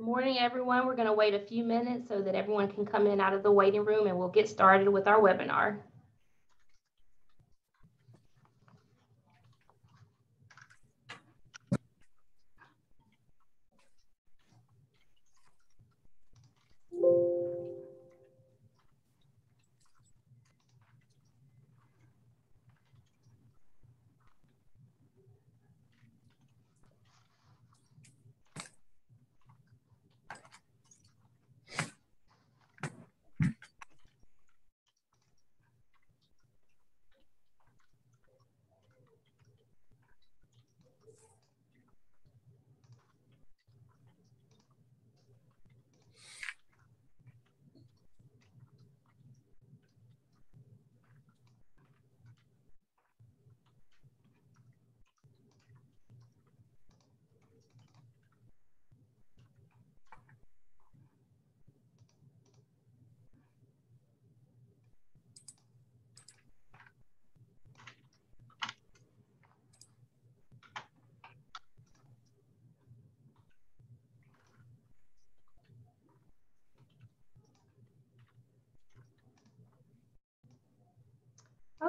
Good morning, everyone. We're going to wait a few minutes so that everyone can come in out of the waiting room and we'll get started with our webinar.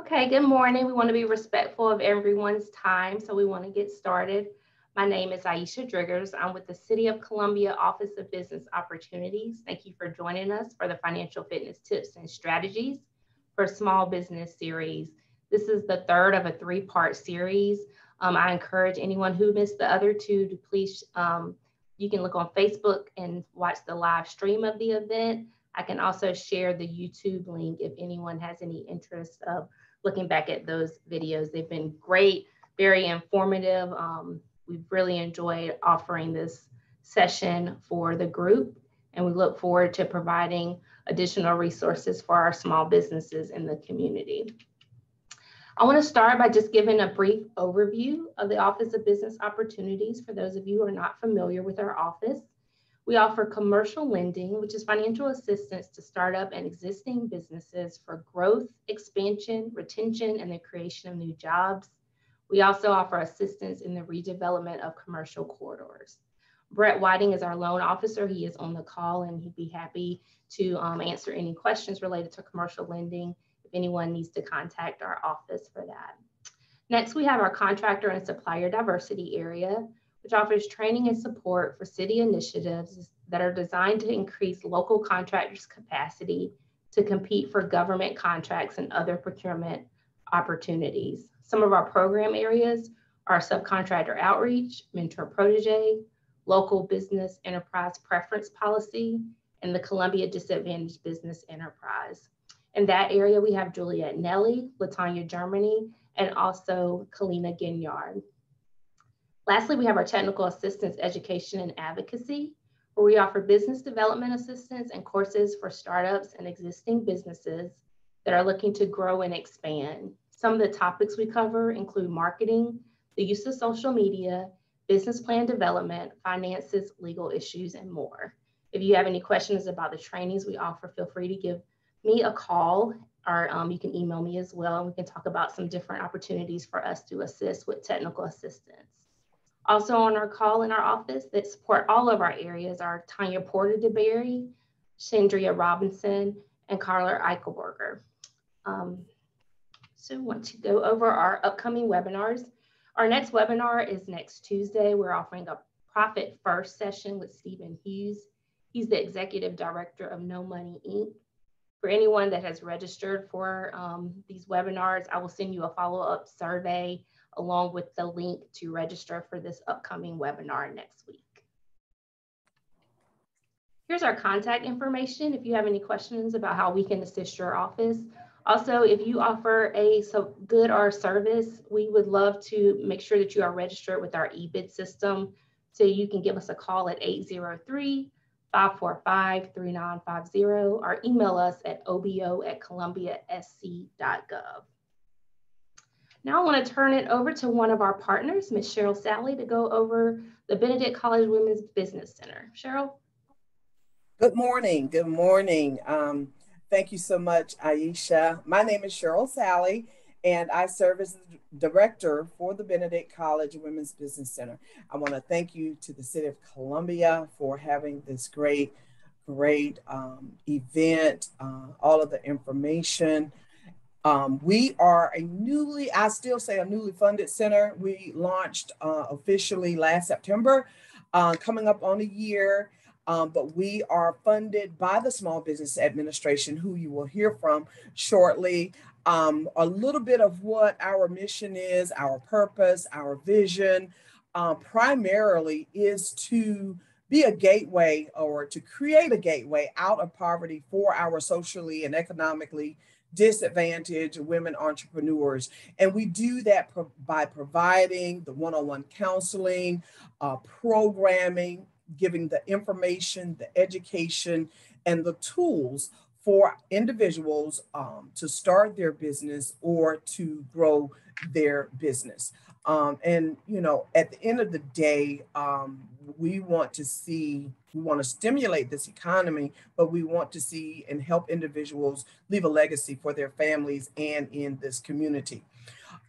Okay, good morning. We want to be respectful of everyone's time, so we want to get started. My name is Aisha Driggers. I'm with the City of Columbia Office of Business Opportunities. Thank you for joining us for the Financial Fitness Tips and Strategies for Small Business Series. This is the third of a three-part series. Um, I encourage anyone who missed the other two to please, um, you can look on Facebook and watch the live stream of the event. I can also share the YouTube link if anyone has any interest of looking back at those videos. They've been great, very informative. Um, we've really enjoyed offering this session for the group, and we look forward to providing additional resources for our small businesses in the community. I want to start by just giving a brief overview of the Office of Business Opportunities for those of you who are not familiar with our office. We offer commercial lending, which is financial assistance to startup and existing businesses for growth, expansion, retention, and the creation of new jobs. We also offer assistance in the redevelopment of commercial corridors. Brett Whiting is our loan officer. He is on the call and he'd be happy to um, answer any questions related to commercial lending if anyone needs to contact our office for that. Next, we have our contractor and supplier diversity area which offers training and support for city initiatives that are designed to increase local contractors' capacity to compete for government contracts and other procurement opportunities. Some of our program areas are subcontractor outreach, mentor protege, local business enterprise preference policy, and the Columbia Disadvantaged Business Enterprise. In that area, we have Juliet Nelly, Latanya Germany, and also Kalina Ginyard. Lastly, we have our technical assistance education and advocacy, where we offer business development assistance and courses for startups and existing businesses that are looking to grow and expand. Some of the topics we cover include marketing, the use of social media, business plan development, finances, legal issues, and more. If you have any questions about the trainings we offer, feel free to give me a call or um, you can email me as well. We can talk about some different opportunities for us to assist with technical assistance. Also on our call in our office that support all of our areas are Tanya Porter DeBerry, Chandria Robinson, and Carla Eichelberger. Um, so I want to go over our upcoming webinars. Our next webinar is next Tuesday. We're offering a Profit First session with Stephen Hughes. He's the Executive Director of No Money Inc. For anyone that has registered for um, these webinars, I will send you a follow-up survey along with the link to register for this upcoming webinar next week. Here's our contact information if you have any questions about how we can assist your office. Also, if you offer a good or service, we would love to make sure that you are registered with our eBid system. So you can give us a call at 803 545 3950 or email us at obo at columbiasc.gov. Now I want to turn it over to one of our partners, Ms. Cheryl Sally, to go over the Benedict College Women's Business Center. Cheryl? Good morning. Good morning. Um, thank you so much, Aisha. My name is Cheryl Sally, and I serve as the director for the Benedict College Women's Business Center. I want to thank you to the City of Columbia for having this great, great um, event, uh, all of the information. Um, we are a newly, I still say a newly funded center. We launched uh, officially last September, uh, coming up on a year. Um, but we are funded by the Small Business Administration, who you will hear from shortly. Um, a little bit of what our mission is, our purpose, our vision, uh, primarily is to be a gateway or to create a gateway out of poverty for our socially and economically disadvantaged women entrepreneurs. And we do that pro- by providing the one on one counseling, uh, programming, giving the information, the education, and the tools for individuals um, to start their business or to grow their business. Um, and, you know, at the end of the day, um, we want to see, we want to stimulate this economy, but we want to see and help individuals leave a legacy for their families and in this community.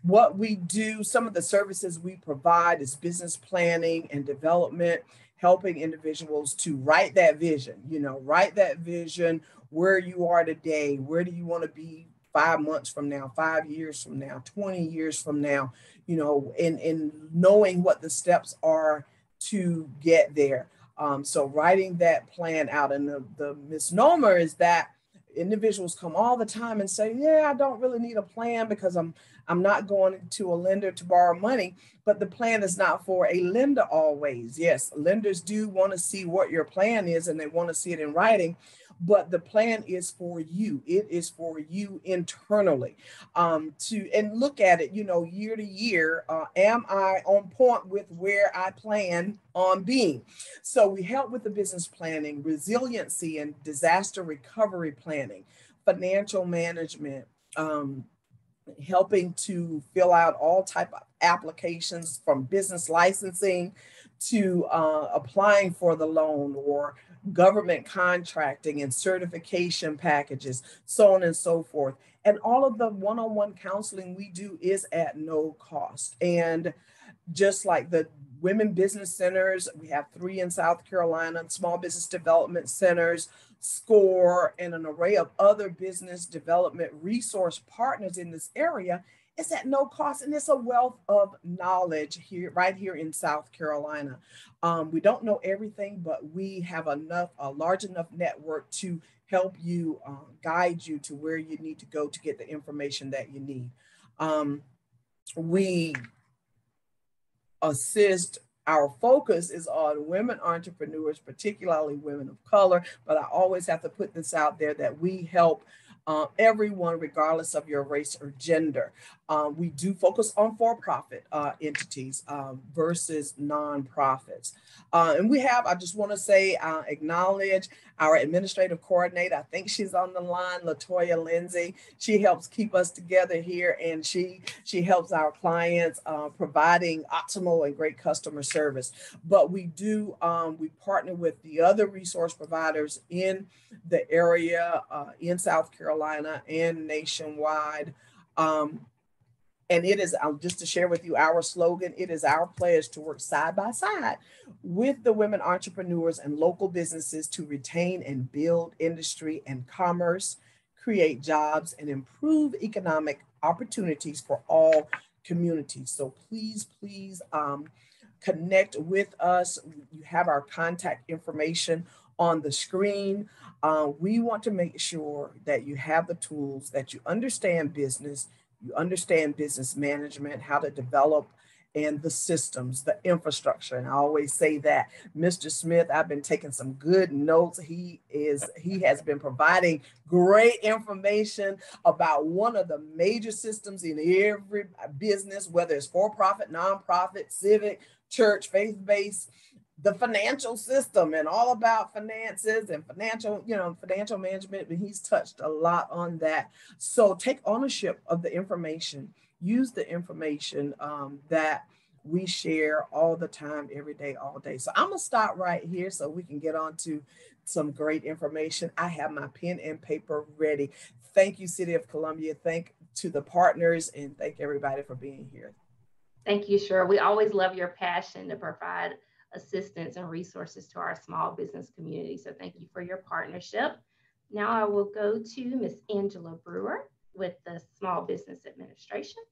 What we do, some of the services we provide is business planning and development, helping individuals to write that vision, you know, write that vision, where you are today, where do you want to be five months from now, five years from now, 20 years from now, you know, and, and knowing what the steps are to get there. Um, so writing that plan out and the, the misnomer is that individuals come all the time and say, yeah, I don't really need a plan because I'm I'm not going to a lender to borrow money, but the plan is not for a lender always. Yes, lenders do want to see what your plan is and they want to see it in writing, but the plan is for you. It is for you internally um, to and look at it. You know, year to year, uh, am I on point with where I plan on being? So we help with the business planning, resiliency, and disaster recovery planning, financial management. Um, helping to fill out all type of applications from business licensing to uh, applying for the loan or government contracting and certification packages, so on and so forth. And all of the one on one counseling we do is at no cost. And just like the women business centers, we have three in South Carolina, small business development centers, SCORE, and an array of other business development resource partners in this area it's at no cost, and it's a wealth of knowledge here, right here in South Carolina. Um, we don't know everything, but we have enough, a large enough network to help you uh, guide you to where you need to go to get the information that you need. Um, we assist our focus is on women entrepreneurs, particularly women of color. But I always have to put this out there that we help uh, everyone, regardless of your race or gender. Um, we do focus on for-profit uh, entities um, versus nonprofits. Uh, and we have, I just want to say, uh, acknowledge our administrative coordinator. I think she's on the line, Latoya Lindsay. She helps keep us together here and she, she helps our clients uh, providing optimal and great customer service. But we do, um, we partner with the other resource providers in the area uh, in South Carolina and nationwide. Um, and it is, um, just to share with you our slogan, it is our pledge to work side by side with the women entrepreneurs and local businesses to retain and build industry and commerce, create jobs, and improve economic opportunities for all communities. So please, please um, connect with us. You have our contact information on the screen. Uh, we want to make sure that you have the tools, that you understand business, you understand business management, how to develop and the systems, the infrastructure. And I always say that Mr. Smith, I've been taking some good notes. He is, he has been providing great information about one of the major systems in every business, whether it's for-profit, nonprofit, civic, church, faith-based the financial system and all about finances and financial, you know, financial management. But he's touched a lot on that. So take ownership of the information. Use the information um, that we share all the time, every day, all day. So I'm gonna stop right here so we can get on to some great information. I have my pen and paper ready. Thank you, City of Columbia. Thank to the partners and thank everybody for being here. Thank you, Cheryl. We always love your passion to provide assistance and resources to our small business community. So thank you for your partnership. Now I will go to Ms. Angela Brewer with the Small Business Administration.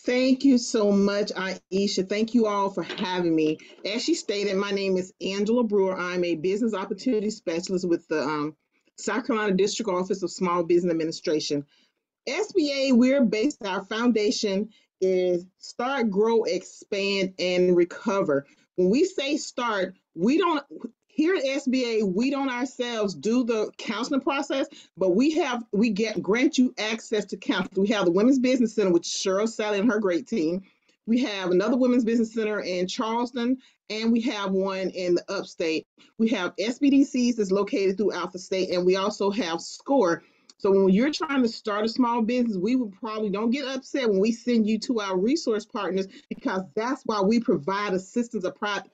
Thank you so much, Aisha. Thank you all for having me. As she stated, my name is Angela Brewer. I'm a business opportunity specialist with the um, South Carolina District Office of Small Business Administration. SBA, we're based, our foundation is start, grow, expand, and recover. When we say start, we don't here at SBA, we don't ourselves do the counseling process, but we have we get grant you access to counseling. We have the Women's Business Center, with Cheryl Sally and her great team. We have another Women's Business Center in Charleston, and we have one in the upstate. We have SBDCs that's located throughout the state, and we also have SCORE, so when you're trying to start a small business, we would probably don't get upset when we send you to our resource partners because that's why we provide assistance,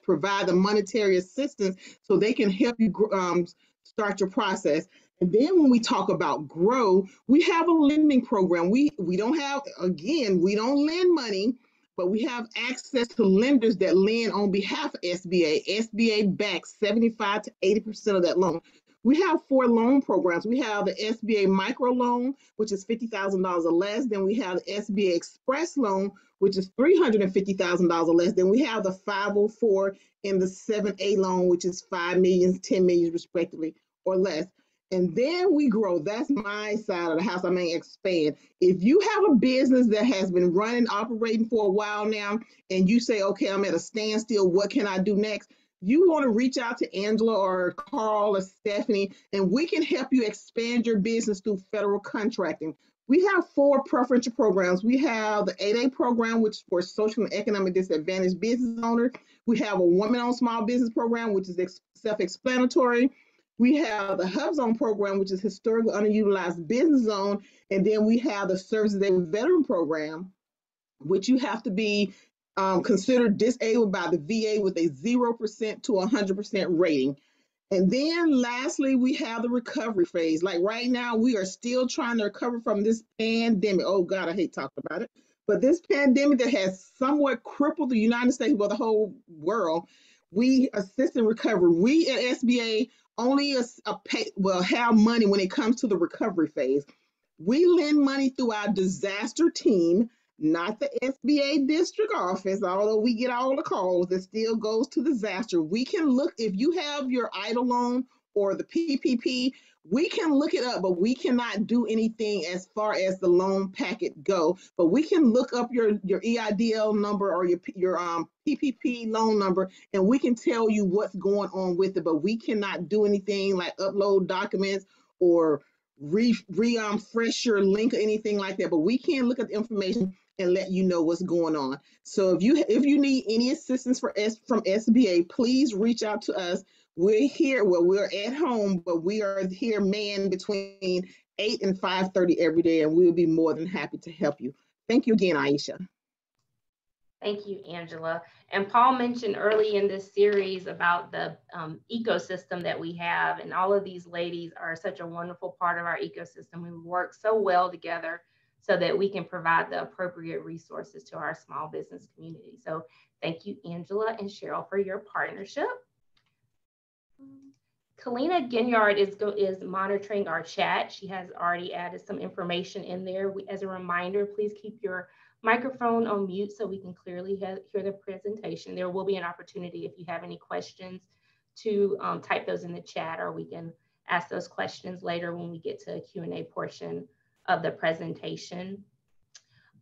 provide the monetary assistance so they can help you um, start your process. And then when we talk about grow, we have a lending program. We we don't have again, we don't lend money, but we have access to lenders that lend on behalf of SBA. SBA backs 75 to 80% of that loan. We have four loan programs. We have the SBA micro loan, which is $50,000 or less. Then we have the SBA express loan, which is $350,000 or less. Then we have the 504 and the 7A loan, which is 5 million, 10 million respectively or less. And then we grow. That's my side of the house. I mean, expand. If you have a business that has been running, operating for a while now, and you say, okay, I'm at a standstill, what can I do next? You want to reach out to Angela or Carl or Stephanie, and we can help you expand your business through federal contracting. We have four preferential programs. We have the 8A program, which is for social and economic disadvantaged business owners. We have a woman owned small business program, which is self-explanatory. We have the HUBZone program, which is historically underutilized business zone. And then we have the Services Day Veteran program, which you have to be um, considered disabled by the VA with a 0% to 100% rating. And then lastly, we have the recovery phase. Like right now, we are still trying to recover from this pandemic. Oh God, I hate talking about it. But this pandemic that has somewhat crippled the United States, well, the whole world, we assist in recovery. We at SBA only a, a pay, well have money when it comes to the recovery phase. We lend money through our disaster team not the SBA district office, although we get all the calls, it still goes to disaster. We can look, if you have your EIDL loan or the PPP, we can look it up, but we cannot do anything as far as the loan packet go. But we can look up your, your EIDL number or your, your um, PPP loan number, and we can tell you what's going on with it, but we cannot do anything like upload documents or re, re um, fresh your link or anything like that. But we can look at the information and let you know what's going on. So if you if you need any assistance for S from SBA, please reach out to us. We're here, well, we're at home, but we are here man between 8 and 5:30 every day, and we'll be more than happy to help you. Thank you again, Aisha. Thank you, Angela. And Paul mentioned early in this series about the um, ecosystem that we have, and all of these ladies are such a wonderful part of our ecosystem. We work so well together so that we can provide the appropriate resources to our small business community. So thank you, Angela and Cheryl, for your partnership. Kalina Ginyard is, is monitoring our chat. She has already added some information in there. We, as a reminder, please keep your microphone on mute so we can clearly hear the presentation. There will be an opportunity if you have any questions to um, type those in the chat or we can ask those questions later when we get to a Q&A portion of the presentation.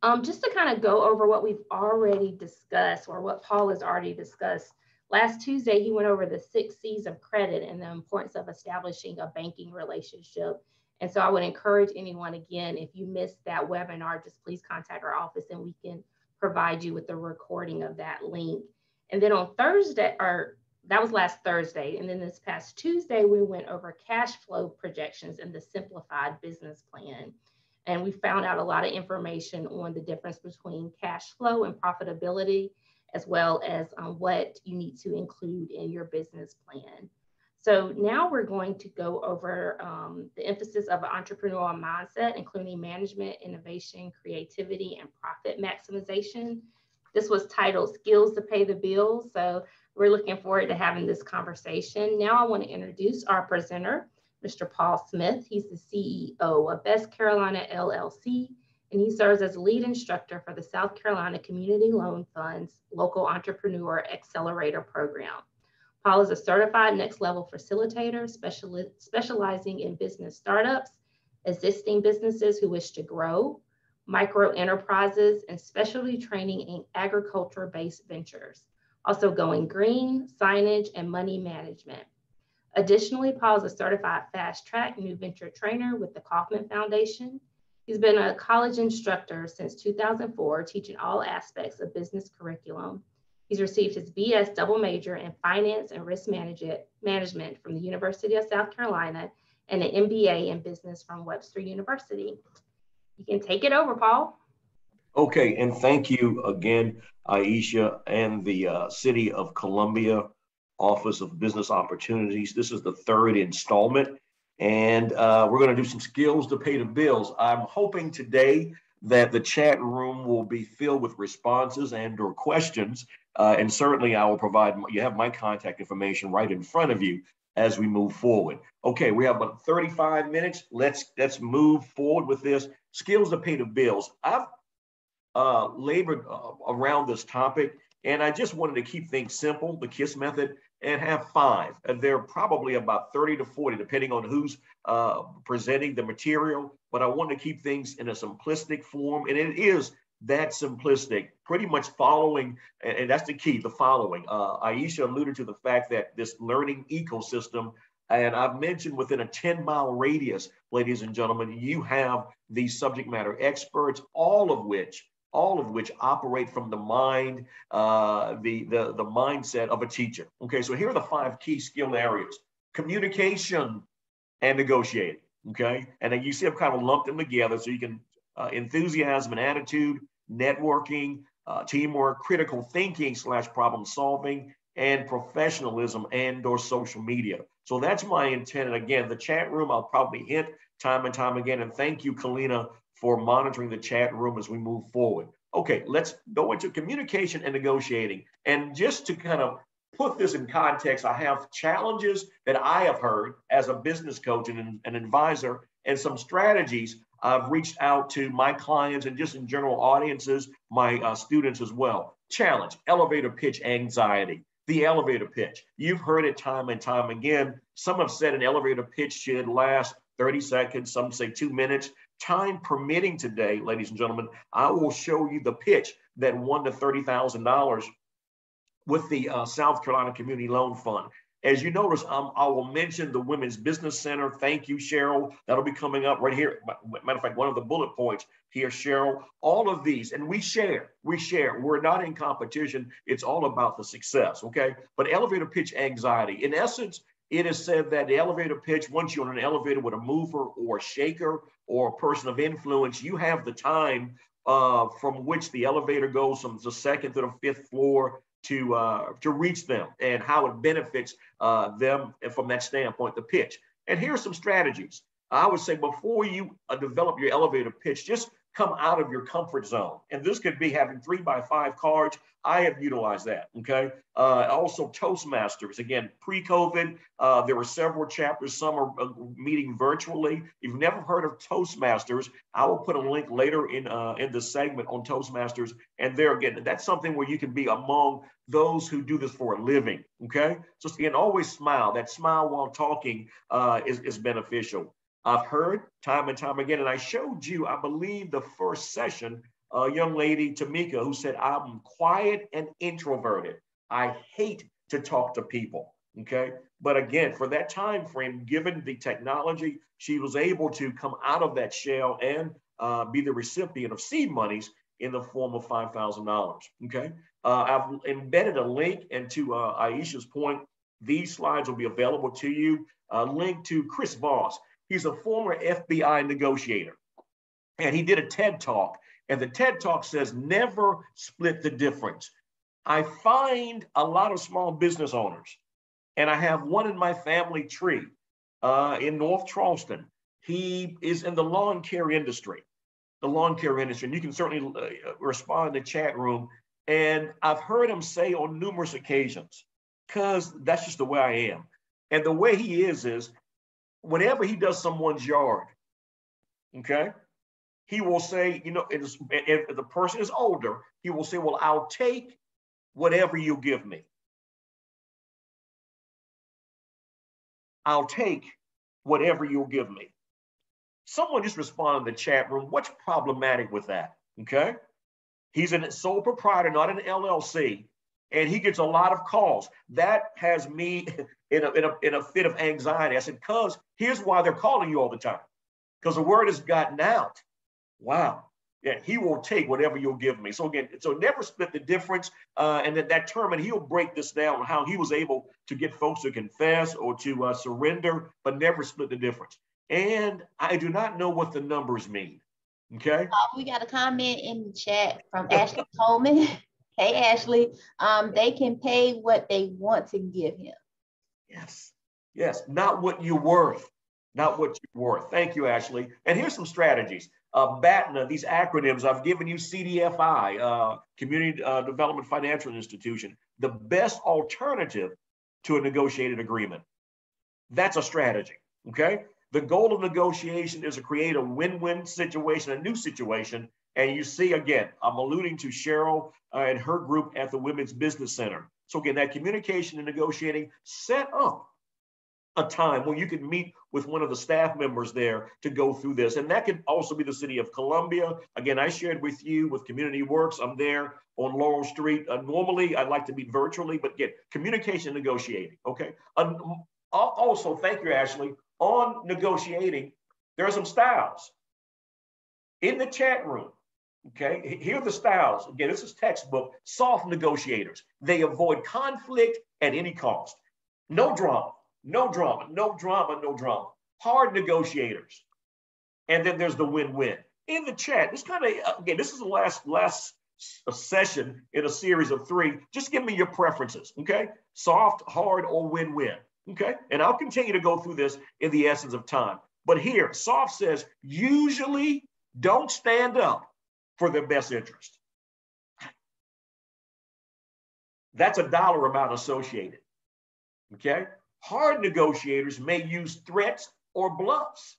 Um, just to kind of go over what we've already discussed or what Paul has already discussed. Last Tuesday, he went over the six C's of credit and the importance of establishing a banking relationship. And so I would encourage anyone again, if you missed that webinar, just please contact our office and we can provide you with the recording of that link. And then on Thursday, or that was last Thursday. And then this past Tuesday, we went over cash flow projections and the simplified business plan. And we found out a lot of information on the difference between cash flow and profitability, as well as um, what you need to include in your business plan. So now we're going to go over um, the emphasis of an entrepreneurial mindset, including management, innovation, creativity, and profit maximization. This was titled Skills to Pay the Bills. So we're looking forward to having this conversation. Now I want to introduce our presenter, Mr. Paul Smith. He's the CEO of Best Carolina LLC, and he serves as lead instructor for the South Carolina Community Loan Fund's Local Entrepreneur Accelerator Program. Paul is a certified next level facilitator speciali- specializing in business startups, assisting businesses who wish to grow, micro enterprises, and specialty training in agriculture based ventures. Also, going green, signage, and money management. Additionally, Paul is a certified fast track new venture trainer with the Kauffman Foundation. He's been a college instructor since 2004, teaching all aspects of business curriculum. He's received his BS double major in finance and risk management from the University of South Carolina and an MBA in business from Webster University. You can take it over, Paul. Okay, and thank you again, Aisha and the uh, City of Columbia Office of Business Opportunities. This is the third installment, and uh, we're going to do some skills to pay the bills. I'm hoping today that the chat room will be filled with responses and or questions, uh, and certainly I will provide, you have my contact information right in front of you as we move forward. Okay, we have about 35 minutes. Let's let's move forward with this. Skills to pay the bills. I've uh, labored uh, around this topic, and I just wanted to keep things simple, the KISS method, and have five. And they're probably about 30 to 40, depending on who's uh, presenting the material. But I want to keep things in a simplistic form, and it is that simplistic, pretty much following, and that's the key, the following. Uh, Aisha alluded to the fact that this learning ecosystem, and I've mentioned within a 10 mile radius, ladies and gentlemen, you have these subject matter experts, all of which all of which operate from the mind, uh, the, the, the mindset of a teacher. Okay, so here are the five key skill areas communication and negotiating. Okay, and then you see I've kind of lumped them together so you can uh, enthusiasm and attitude, networking, uh, teamwork, critical thinking slash problem solving, and professionalism and or social media. So that's my intent. And again, the chat room, I'll probably hit time and time again. And thank you, Kalina, for monitoring the chat room as we move forward. Okay, let's go into communication and negotiating. And just to kind of put this in context, I have challenges that I have heard as a business coach and an advisor, and some strategies I've reached out to my clients and just in general audiences, my uh, students as well. Challenge, elevator pitch anxiety. The elevator pitch. You've heard it time and time again. Some have said an elevator pitch should last 30 seconds, some say two minutes. Time permitting today, ladies and gentlemen, I will show you the pitch that won the $30,000 with the uh, South Carolina Community Loan Fund. As you notice, um, I will mention the Women's Business Center. Thank you, Cheryl. That'll be coming up right here. Matter of fact, one of the bullet points here, Cheryl. All of these, and we share. We share. We're not in competition. It's all about the success, okay? But elevator pitch anxiety. In essence, it is said that the elevator pitch, once you're on an elevator with a mover or a shaker or a person of influence, you have the time uh, from which the elevator goes from the second to the fifth floor to uh, to reach them and how it benefits uh, them from that standpoint, the pitch. And here's some strategies. I would say before you uh, develop your elevator pitch, just come out of your comfort zone. And this could be having three by five cards. I have utilized that. Okay. Uh, also, Toastmasters. Again, pre COVID, uh, there were several chapters. Some are uh, meeting virtually. If you've never heard of Toastmasters, I will put a link later in, uh, in the segment on Toastmasters. And there again, that's something where you can be among those who do this for a living. Okay. So, again, always smile. That smile while talking uh, is, is beneficial. I've heard time and time again, and I showed you, I believe, the first session, a young lady, Tamika, who said, I'm quiet and introverted. I hate to talk to people. Okay. But again, for that time frame, given the technology, she was able to come out of that shell and uh, be the recipient of seed monies in the form of $5,000. Okay. Uh, I've embedded a link, and to uh, Aisha's point, these slides will be available to you. A link to Chris Voss. He's a former FBI negotiator. And he did a TED talk. And the TED talk says, never split the difference. I find a lot of small business owners, And I have one in my family tree uh, in North Charleston. He is in the lawn care industry, the lawn care industry. And you can certainly uh, respond in the chat room. And I've heard him say on numerous occasions, because that's just the way I am. And the way he is, is whenever he does someone's yard, okay, he will say, you know, if, the person is older, he will say, well, I'll take whatever you give me. I'll take whatever you'll give me. Someone just respond in the chat room. What's problematic with that? Okay. He's a sole proprietor, not an LLC, and he gets a lot of calls. That has me in a, in a, in a fit of anxiety. I said, cuz here's why they're calling you all the time. Because the word has gotten out. Wow. Yeah, he will take whatever you'll give me. So again, so never split the difference. Uh, and that, that term, and he'll break this down on how he was able to get folks to confess or to uh, surrender, but never split the difference. And I do not know what the numbers mean. Okay. Uh, we got a comment in the chat from Ashley Coleman. Hey, Ashley. Um, they can pay what they want to give him. Yes. Yes. Not what you're worth. Not what you're worth. Thank you, Ashley. And here's some strategies uh, BATNA, these acronyms, I've given you CDFI, uh, Community uh, Development Financial Institution, the best alternative to a negotiated agreement. That's a strategy, okay? The goal of negotiation is to create a win-win situation, a new situation. And you see, again, I'm alluding to Cheryl uh, and her group at the Women's Business Center. So again, that communication and negotiating set up a time when you can meet with one of the staff members there to go through this. And that could also be the city of Columbia. Again, I shared with you with Community Works. I'm there on Laurel Street. Uh, normally, I'd like to meet virtually, but get communication negotiating. Okay. Um, also, thank you, Ashley. On negotiating, there are some styles in the chat room. Okay, here are the styles. Again, this is textbook. Soft negotiators. They avoid conflict at any cost. No drama. No drama, no drama, no drama. Hard negotiators. And then there's the win-win. In the chat, this kind of again, this is the last last session in a series of three. Just give me your preferences, okay? Soft, hard, or win-win. Okay. And I'll continue to go through this in the essence of time. But here, soft says usually don't stand up for their best interest. That's a dollar amount associated. Okay. Hard negotiators may use threats or bluffs.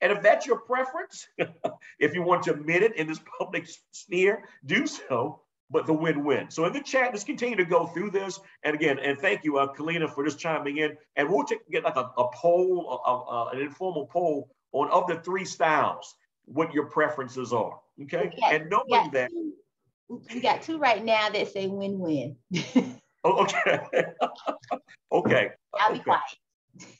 And if that's your preference, if you want to admit it in this public sphere, do so, but the win-win. So in the chat, let's continue to go through this. And again, and thank you, uh, Kalina, for just chiming in. And we'll take, get like a, a poll, a, a, an informal poll on of the three styles, what your preferences are. Okay. and knowing that. Two, we got two right now that say win-win. Oh, okay. okay. I'll be quiet.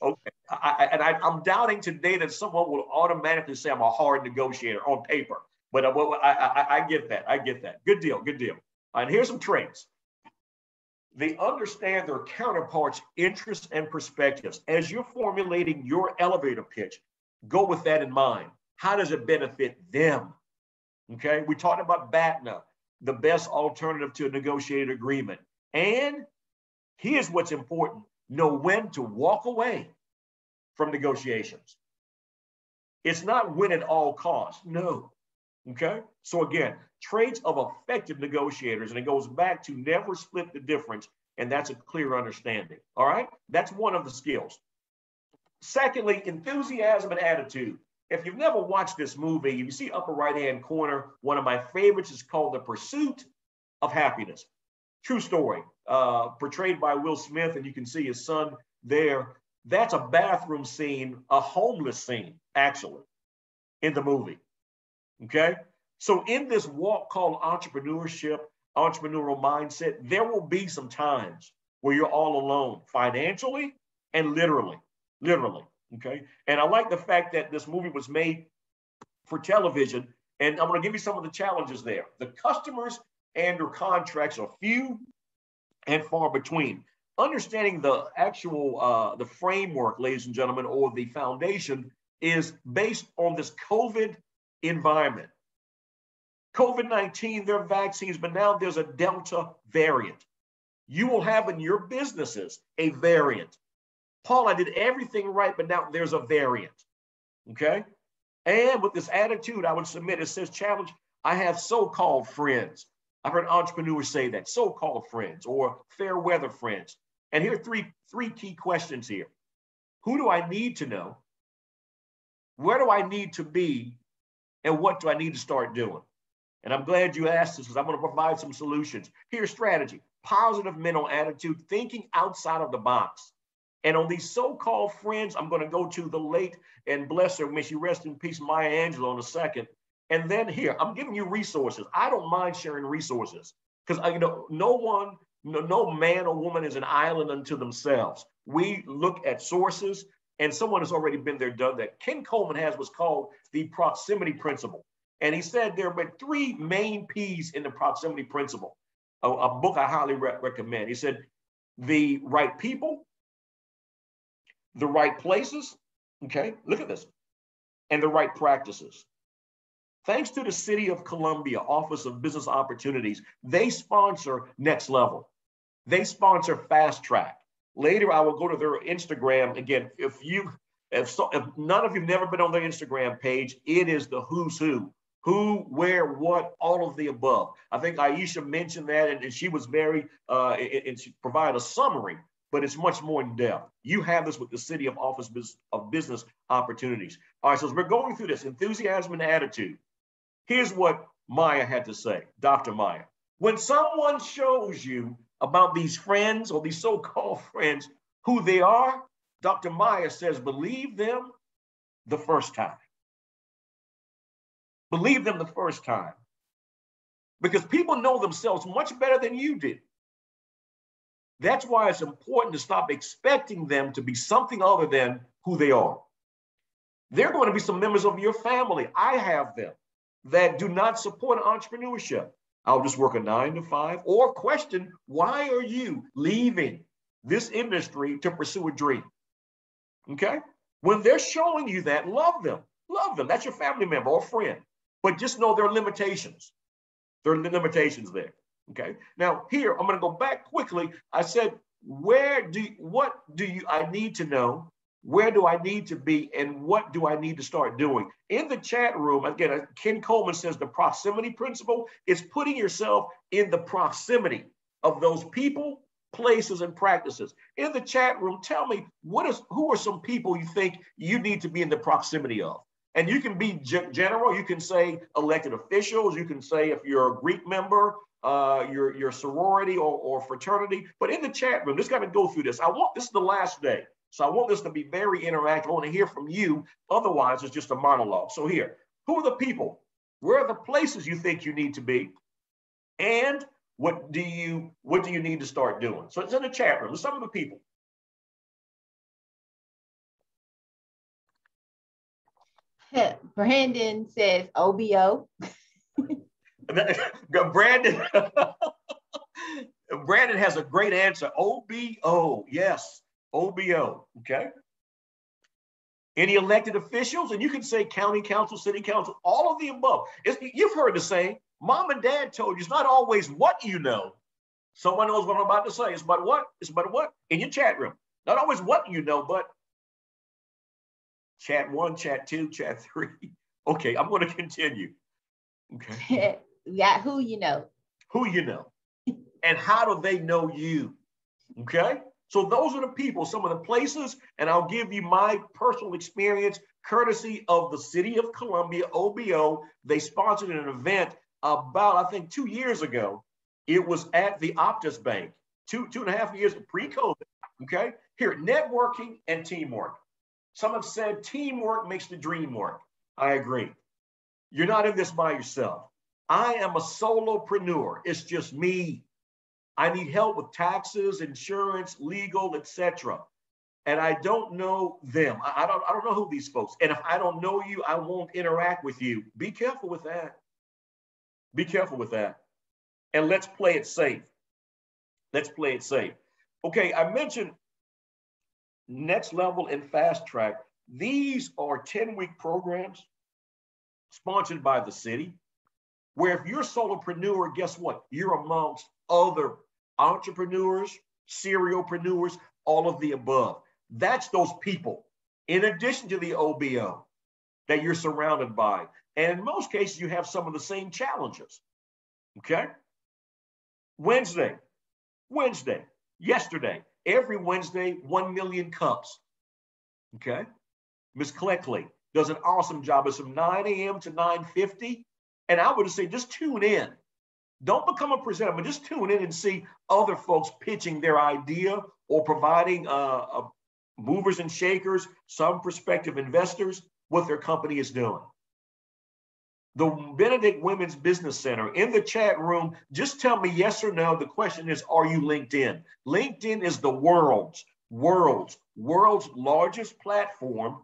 Okay. I, and I, am doubting today that someone will automatically say I'm a hard negotiator on paper. But uh, I, I, I get that. I get that. Good deal. Good deal. And here's some traits. They understand their counterparts' interests and perspectives. As you're formulating your elevator pitch, go with that in mind. How does it benefit them? Okay. We talked about BATNA, the best alternative to a negotiated agreement. And here's what's important know when to walk away from negotiations. It's not win at all costs. No. Okay. So again, traits of effective negotiators, and it goes back to never split the difference. And that's a clear understanding. All right. That's one of the skills. Secondly, enthusiasm and attitude. If you've never watched this movie, you see upper right hand corner, one of my favorites is called The Pursuit of Happyness. True story, uh, portrayed by Will Smith, and you can see his son there. That's a bathroom scene, a homeless scene, actually, in the movie. Okay. So, in this walk called entrepreneurship, entrepreneurial mindset, there will be some times where you're all alone financially and literally. Literally. Okay. And I like the fact that this movie was made for television. And I'm going to give you some of the challenges there. The customers and or contracts are few and far between. Understanding the actual uh, the framework, ladies and gentlemen, or the foundation is based on this COVID environment. COVID 19, there are vaccines, but now there's a Delta variant. you will have in your businesses a variant. Paul, I did everything right, but now there's a variant. Okay. And with this attitude, I would submit it says challenge. I have so called friends. I've heard entrepreneurs say that so called friends or fair weather friends. And here are three, three key questions here Who do I need to know? Where do I need to be? And what do I need to start doing? And I'm glad you asked this because I'm going to provide some solutions. Here's strategy positive mental attitude, thinking outside of the box. And on these so-called friends, I'm going to go to the late and bless her, may she rest in peace, Maya Angelou in a second. And then here, I'm giving you resources. I don't mind sharing resources because uh, you know no one, no, no man or woman is an island unto themselves. We look at sources, and someone has already been there, done that. Ken Coleman has what's called the proximity principle. And he said there are three main P's in the proximity principle, a, a book I highly re recommend. He said the right people, the right places, okay, look at this, and the right practices. Thanks to the City of Columbia Office of Business Opportunities, they sponsor Next Level. They sponsor Fast Track. Later, I will go to their Instagram. Again, if you, if, so, if none of you've never been on their Instagram page, it is the who's who who, where, what, all of the above. I think Aisha mentioned that, and, and she was very, uh, and, and she provided a summary, but it's much more in depth. You have this with the City of Office of Business Opportunities. All right, so as we're going through this enthusiasm and attitude, here's what Maya had to say, Dr. Maya. When someone shows you about these friends or these so-called friends, who they are, Dr. Maya says, believe them the first time. Believe them the first time. Because people know themselves much better than you do. That's why it's important to stop expecting them to be something other than who they are. They're going to be some members of your family. I have them that do not support entrepreneurship. I'll just work a nine to five or question why are you leaving this industry to pursue a dream? Okay. When they're showing you that, love them. Love them. That's your family member or friend. But just know there are limitations. There are limitations there. Okay. Now here, I'm going to go back quickly. I said, where do what do you I need to know? Where do I need to be? And what do I need to start doing? In the chat room, again, uh, Ken Coleman says the proximity principle is putting yourself in the proximity of those people, places, and practices. In the chat room, tell me what is who are some people you think you need to be in the proximity of? And you can be general. You can say elected officials. You can say if you're a Greek member, uh, your your sorority or, or fraternity. But in the chat room, just got to go through this. I want this is the last day, so I want this to be very interactive. I want to hear from you. Otherwise, it's just a monologue. So here, who are the people? Where are the places you think you need to be? And what do you what do you need to start doing? So it's in the chat room. Some of the people. Brandon says OBO. Brandon, Brandon has a great answer. OBO, yes, OBO. Okay. Any elected officials, and you can say county council, city council, all of the above. It's, you've heard the saying, mom and dad told you it's not always what you know. Someone knows what I'm about to say. It's about what? It's about what? In your chat room. Not always what you know, but chat one, chat two, chat three. Okay, I'm going to continue. Okay. Yeah, who you know. Who you know. and how do they know you? Okay. So those are the people, some of the places, and I'll give you my personal experience, courtesy of the City of Columbia, OBO. They sponsored an event about, I think, two years ago. It was at the Optus Bank, two, two and a half years pre-COVID. Okay. Here, networking and teamwork. Some have said teamwork makes the dream work. I agree. You're not in this by yourself. I am a solopreneur. It's just me. I need help with taxes, insurance, legal, etc. And I don't know them. I, I, don't, I don't know who these folks. And if I don't know you, I won't interact with you. Be careful with that. Be careful with that. And let's play it safe. Let's play it safe. Okay, I mentioned Next Level and Fast Track. These are 10 week programs sponsored by the city, where if you're a solopreneur, guess what? You're amongst other entrepreneurs, serialpreneurs, all of the above. That's those people, in addition to the OBO, that you're surrounded by. And in most cases, you have some of the same challenges. Okay? Wednesday, Wednesday, yesterday, every Wednesday, 1 million cups. Okay? Miss Cleckley does an awesome job. It's from 9 a.m. to 9.50. And I would say just tune in. Don't become a presenter, but just tune in and see other folks pitching their idea or providing uh, uh, movers and shakers, some prospective investors, what their company is doing. The Benedict Women's Business Center in the chat room, just tell me yes or no. The question is, are you LinkedIn? LinkedIn is the world's, world's, world's largest platform,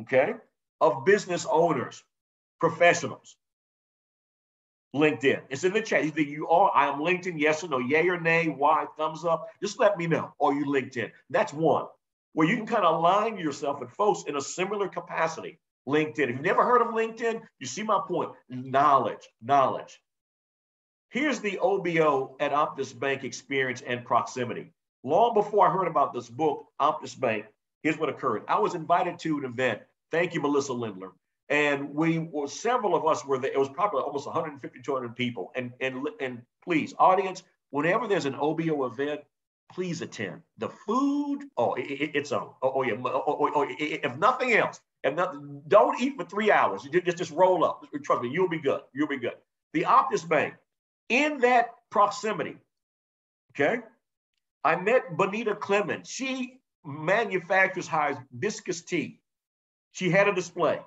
okay, of business owners, professionals. LinkedIn. It's in the chat. Either you are, I am LinkedIn, yes or no, yay or nay, why, thumbs up. Just let me know. Are you LinkedIn? That's one where you can kind of align yourself with folks in a similar capacity. LinkedIn. If you've never heard of LinkedIn, you see my point. Knowledge, knowledge. Here's the OBO at Optus Bank experience and proximity. Long before I heard about this book, Optus Bank, here's what occurred. I was invited to an event. Thank you, Melissa Lindler. And we were several of us were there. It was probably almost 150, 200 people. And and and please, audience, whenever there's an OBO event, please attend. The food, oh, it, it's on. Oh, oh yeah. Oh, oh, oh, oh if nothing else, if not, don't eat for three hours. Just just roll up. Trust me, you'll be good. You'll be good. The Optus Bank, in that proximity, okay. I met Bonita Clemens. She manufactures hibiscus tea. She had a display.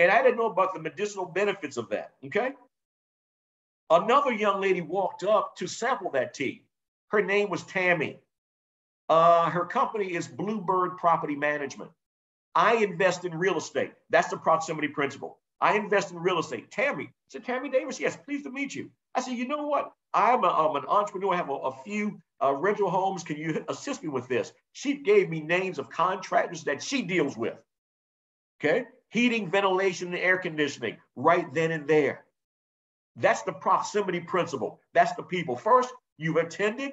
And I didn't know about the medicinal benefits of that. Okay. Another young lady walked up to sample that tea. Her name was Tammy. Uh, her company is Bluebird Property Management. I invest in real estate. That's the proximity principle. I invest in real estate. Tammy, I said, Tammy Davis, yes, pleased to meet you. I said, you know what? I'm, a, I'm an entrepreneur. I have a, a few uh, rental homes. Can you assist me with this? She gave me names of contractors that she deals with. Okay heating, ventilation, and air conditioning right then and there. That's the proximity principle. That's the people. First, you've attended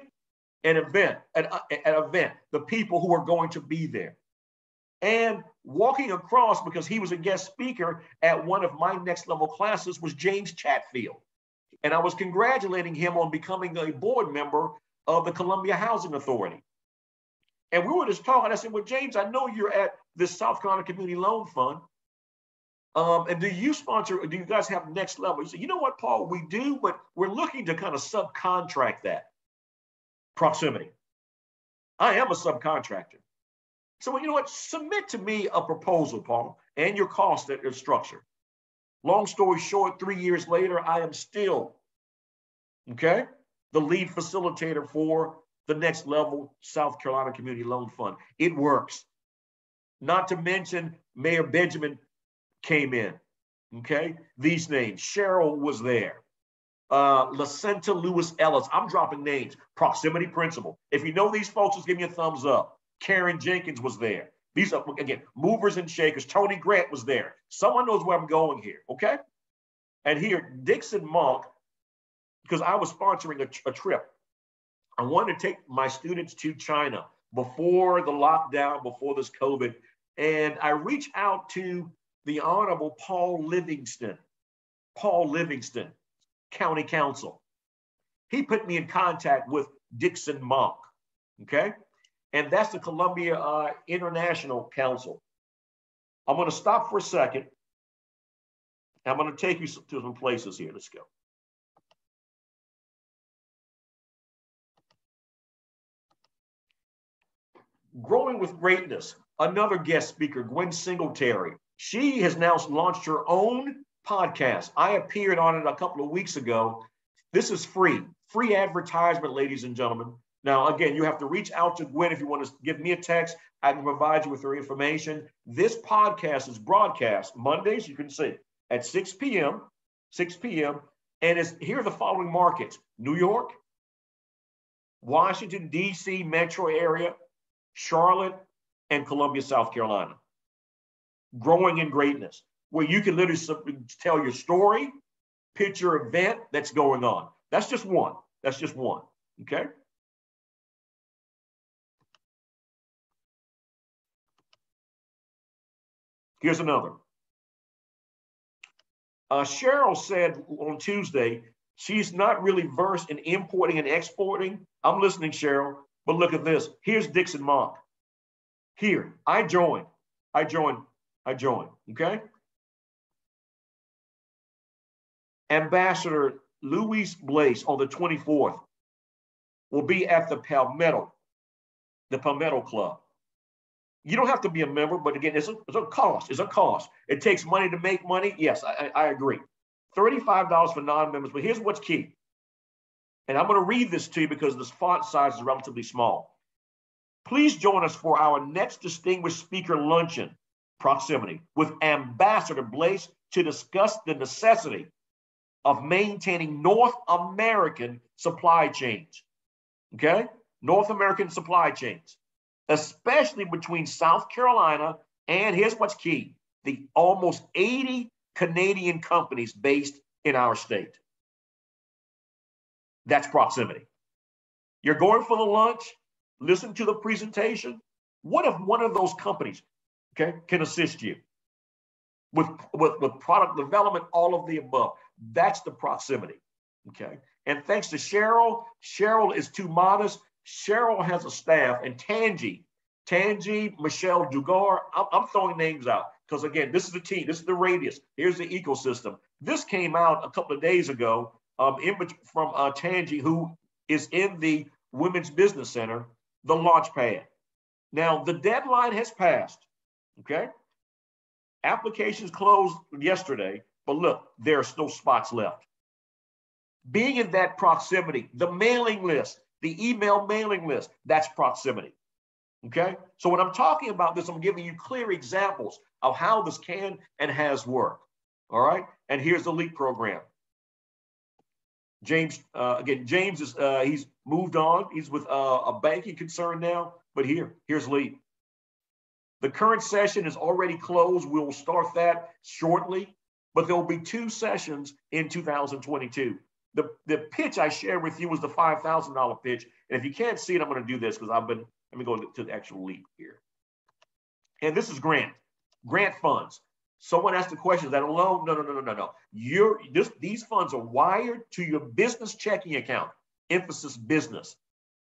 an event, an, an event, the people who are going to be there. And walking across, because he was a guest speaker at one of my next level classes, was James Chatfield. And I was congratulating him on becoming a board member of the Columbia Housing Authority. And we were just talking. I said, Well, James, I know you're at this South Carolina Community Loan Fund. Um, and do you sponsor, do you guys have next level? You say, you know what, Paul, we do, but we're looking to kind of subcontract that proximity. I am a subcontractor. So, well, you know what? Submit to me a proposal, Paul, and your cost structure. Long story short, three years later, I am still, okay, the lead facilitator for the next level South Carolina Community Loan Fund. It works. Not to mention Mayor Benjamin came in. Okay, these names. Cheryl was there. Uh, Lacenta Lewis Ellis. I'm dropping names. Proximity principle. If you know these folks, just give me a thumbs up. Karen Jenkins was there. These are again movers and shakers. Tony Grant was there. Someone knows where I'm going here. Okay, and here Dixon Monk, because I was sponsoring a, a trip. I wanted to take my students to China before the lockdown, before this COVID, and I reached out to the Honorable Paul Livingston, Paul Livingston, County Council. He put me in contact with Dixon Monk, okay? And that's the Columbia uh, International Council. I'm going to stop for a second. I'm going to take you to some places here. Let's go. Growing with Greatness, another guest speaker, Gwen Singletary, she has now launched her own podcast. I appeared on it a couple of weeks ago. This is free, free advertisement, ladies and gentlemen. Now, again, you have to reach out to Gwen if you want to give me a text. I can provide you with her information. This podcast is broadcast Mondays, you can see, at 6 p.m. 6 p.m. And it's, here are the following markets New York, Washington, D.C. metro area, Charlotte, and Columbia, South Carolina growing in greatness, where you can literally tell your story, pitch your event that's going on. That's just one. That's just one. Okay. Here's another. Uh, Cheryl said on Tuesday she's not really versed in importing and exporting. I'm listening, Cheryl, but look at this. Here's Dixon Monk. Here, I join. I join. I join. Okay. Ambassador Louise Blais on the 24th will be at the Palmetto, the Palmetto Club. You don't have to be a member, but again, it's a, it's a cost. It's a cost. It takes money to make money. Yes, I, I agree. $35 for non-members, but here's what's key. And I'm going to read this to you because this font size is relatively small. Please join us for our next distinguished speaker luncheon, proximity, with Ambassador Blais to discuss the necessity of maintaining North American supply chains. Okay? North American supply chains, especially between South Carolina and here's what's key the almost 80 Canadian companies based in our state. That's proximity. You're going for the lunch, listen to the presentation. What if one of those companies, okay, can assist you with, with, with product development, all of the above? That's the proximity, okay? And thanks to Cheryl, Cheryl is too modest. Cheryl has a staff, and Tangi, Tangi, Michelle Dugar, I'm, I'm throwing names out because again, this is the team, this is the radius, here's the ecosystem. This came out a couple of days ago um, in, from uh, Tangi, who is in the Women's Business Center, the launch pad. Now, the deadline has passed, okay? Applications closed yesterday, but look, there are still spots left. Being in that proximity, the mailing list, the email mailing list, that's proximity. Okay. So when I'm talking about this, I'm giving you clear examples of how this can and has worked. All right. And here's the LEAP program. James, uh, again, James is, uh, he's moved on. He's with uh, a banking concern now, but here, here's LEAP. The current session is already closed. We'll start that shortly, but there will be two sessions in 2022. The, the pitch I shared with you was the $5,000 pitch. And if you can't see it, I'm going to do this because I've been let me go to the actual leap here. And this is grant, grant funds. Someone asked the question, is that a loan? No, no, no, no, no, no. Your, this, these funds are wired to your business checking account, emphasis business.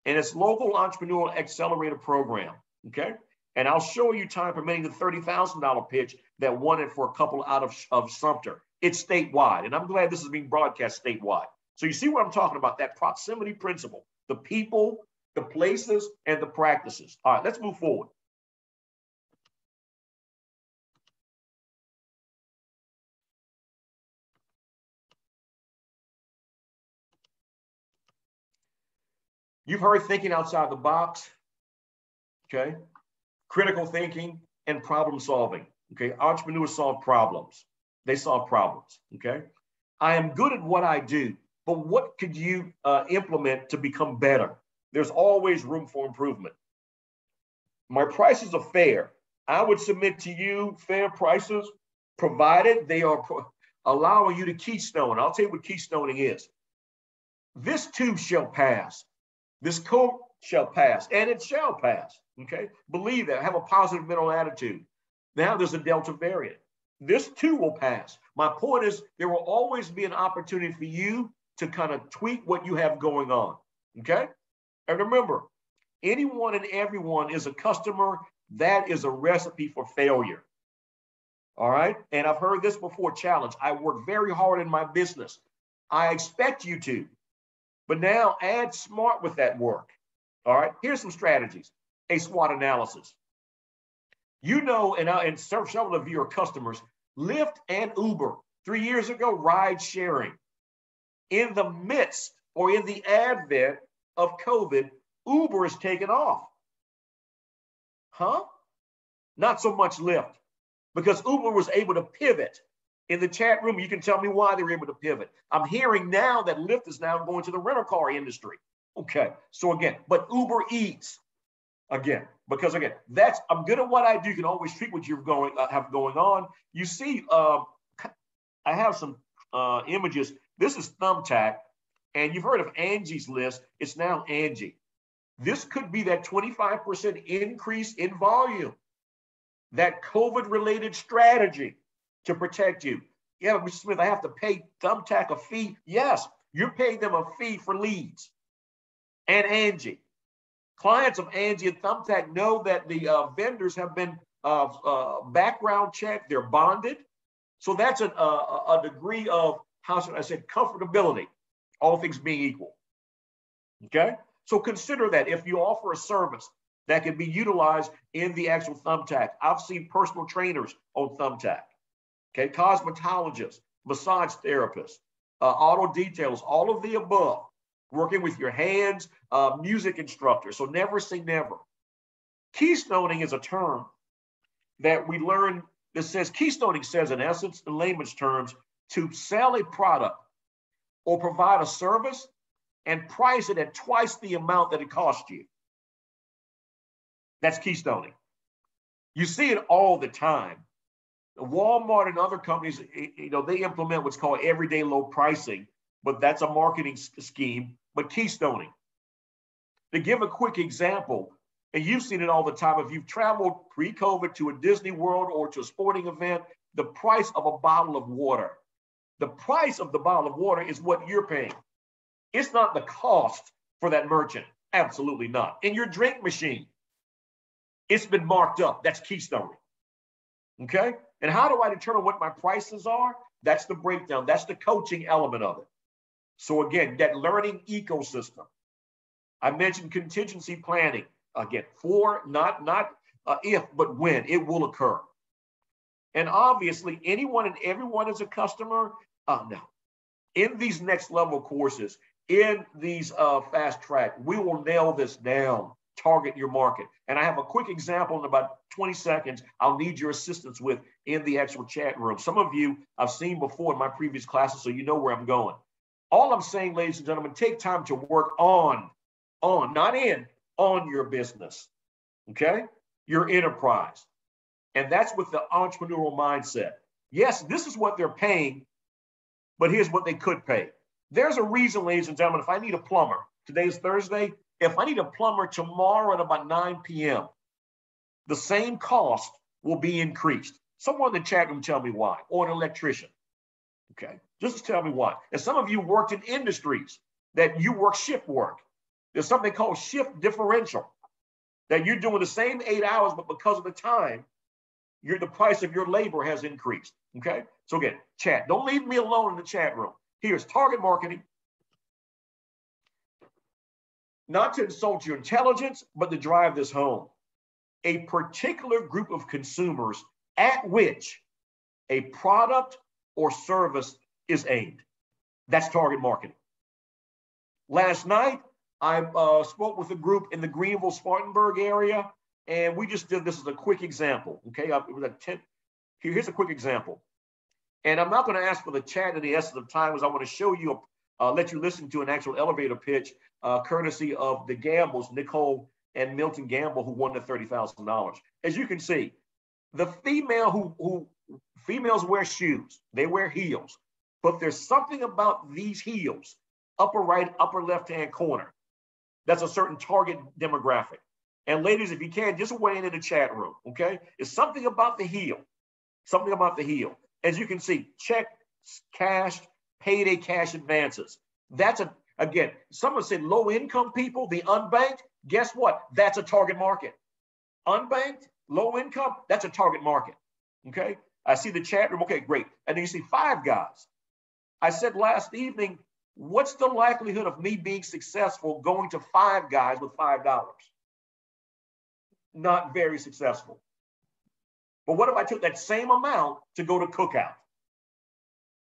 And it's local entrepreneurial accelerator program, okay? And I'll show you time permitting the $30,000 pitch that won it for a couple out of, of Sumter. It's statewide, and I'm glad this is being broadcast statewide. So you see what I'm talking about, that proximity principle. The people the places, and the practices. All right, let's move forward. You've heard thinking outside the box, okay? Critical thinking and problem solving, okay? Entrepreneurs solve problems. They solve problems, okay? I am good at what I do, but what could you uh, implement to become better? there's always room for improvement. My prices are fair. I would submit to you fair prices, provided they are pro- allowing you to keystone. I'll tell you what keystoning is. This too shall pass. This coat shall pass, and it shall pass. Okay, believe that. Have a positive mental attitude. Now there's a Delta variant. This too will pass. My point is, there will always be an opportunity for you to kind of tweak what you have going on. Okay. And remember, anyone and everyone is a customer. That is a recipe for failure. All right. And I've heard this before challenge. I work very hard in my business. I expect you to, but now add smart with that work. All right. Here's some strategies a SWOT analysis. You know, and, uh, and several of your customers, Lyft and Uber, three years ago, ride sharing. In the midst or in the advent of COVID, Uber is taken off. Huh? Not so much Lyft, because Uber was able to pivot. In the chat room, you can tell me why they were able to pivot. I'm hearing now that Lyft is now going to the rental car industry. Okay, so again, but Uber Eats, again, because again, that's I'm good at what I do. You can always treat what you're going uh, have going on. You see, uh, I have some uh, images. This is Thumbtack And you've heard of Angie's List. It's now Angie. This could be that 25% increase in volume, that COVID related strategy to protect you. Yeah, Mr. Smith, I have to pay Thumbtack a fee. Yes, you're paying them a fee for leads. And Angie. Clients of Angie and Thumbtack know that the uh, vendors have been uh, uh, background checked, they're bonded. So that's a, a, a degree of, how should I say, comfortability, all things being equal. Okay? So consider that if you offer a service that can be utilized in the actual Thumbtack. I've seen personal trainers on Thumbtack, okay, cosmetologists, massage therapists, uh, auto details, all of the above, working with your hands, uh, music instructor. So never say never. Keystoning is a term that we learn that says keystoning says, in essence, in layman's terms, to sell a product or provide a service and price it at twice the amount that it cost you. That's keystoning. You see it all the time. Walmart and other companies, you know, they implement what's called everyday low pricing, but that's a marketing scheme, but keystoning. To give a quick example, and you've seen it all the time, if you've traveled pre COVID to a Disney World or to a sporting event, the price of a bottle of water, the price of the bottle of water is what you're paying. It's not the cost for that merchant. Absolutely not. In your drink machine, it's been marked up. That's keystone. Okay. And how do I determine what my prices are? That's the breakdown. That's the coaching element of it. So again, that learning ecosystem. I mentioned contingency planning. Again, for not not uh, if, but when it will occur. And obviously, anyone and everyone is a customer. Uh, no. In these next level courses, in these uh, fast track, we will nail this down, target your market. And I have a quick example in about 20 seconds I'll need your assistance with in the actual chat room. Some of you I've seen before in my previous classes, so you know where I'm going. All I'm saying, ladies and gentlemen, take time to work on, on, not in, on your business, okay? Your enterprise. And that's with the entrepreneurial mindset. Yes, this is what they're paying, but here's what they could pay. There's a reason, ladies and gentlemen, if I need a plumber, today's Thursday, if I need a plumber tomorrow at about 9 p.m., the same cost will be increased. Someone in the chat room tell me why, or an electrician. Okay, just tell me why. And some of you worked in industries that you work shift work. There's something called shift differential that you're doing the same eight hours, but because of the time, your the price of your labor has increased. Okay, so again, chat. Don't leave me alone in the chat room. Here's target marketing. Not to insult your intelligence, but to drive this home. A particular group of consumers at which a product or service is aimed. That's target marketing. Last night, I uh, spoke with a group in the Greenville Spartanburg area, and we just did this as a quick example. Okay, it was a 10. Here's a quick example. And I'm not going to ask for the chat in the essence of time, as I want to show you, uh, let you listen to an actual elevator pitch, uh, courtesy of the Gambles, Nicole and Milton Gamble, who won the $30,000. As you can see, the female who, who females wear shoes, they wear heels, but there's something about these heels, upper right, upper left hand corner, that's a certain target demographic. And ladies, if you can, just weigh in in the chat room, okay? It's something about the heel, something about the heel. As you can see, check, cash, payday cash advances. That's a, again, someone said low income people, the unbanked, guess what? That's a target market. Unbanked, low income, that's a target market. Okay. I see the chat room. Okay, great. And then you see five guys. I said last evening, what's the likelihood of me being successful going to five guys with $5? Not very successful. But what if I took that same amount to go to cookout?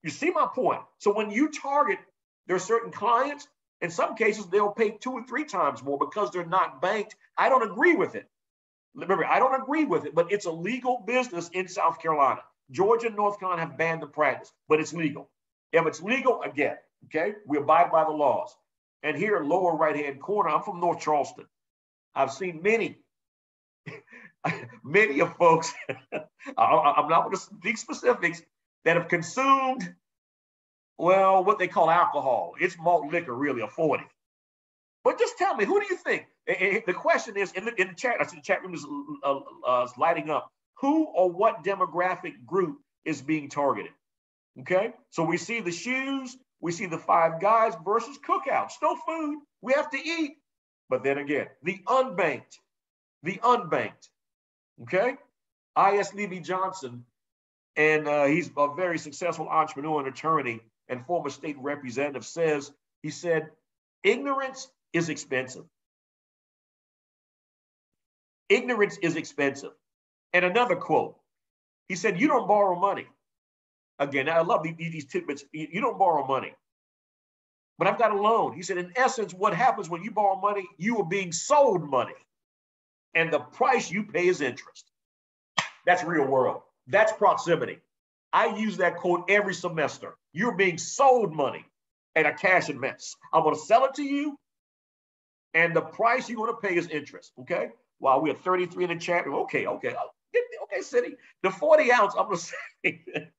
You see my point? So when you target, there are certain clients, in some cases, they'll pay two or three times more because they're not banked. I don't agree with it. Remember, I don't agree with it, but it's a legal business in South Carolina. Georgia and North Carolina have banned the practice, but it's legal. If it's legal, again, okay, we abide by the laws. And here, lower right hand corner, I'm from North Charleston. I've seen many many of folks, I'm not going to speak specifics, that have consumed well, what they call alcohol. It's malt liquor, really, a 40. But just tell me, who do you think? The question is in the, in the chat, I see the chat room is uh, uh, lighting up. Who or what demographic group is being targeted? Okay, so we see the shoes, we see the five guys versus cookouts. No food, we have to eat. But then again, the unbanked, the unbanked. Okay, I.S. Leevy Johnson, and uh, he's a very successful entrepreneur and attorney and former state representative, says, he said, ignorance is expensive. Ignorance is expensive. And another quote, he said, you don't borrow money. Again, I love these, tidbits. You don't borrow money. But I've got a loan. He said, in essence, what happens when you borrow money, you are being sold money. And the price you pay is interest. That's real world. That's proximity. I use that quote every semester. You're being sold money at a cash advance. I'm going to sell it to you, and the price you're going to pay is interest. Okay. While we're 33 in the chat. Okay. Okay. Okay, City. The 40 ounce, I'm going to say,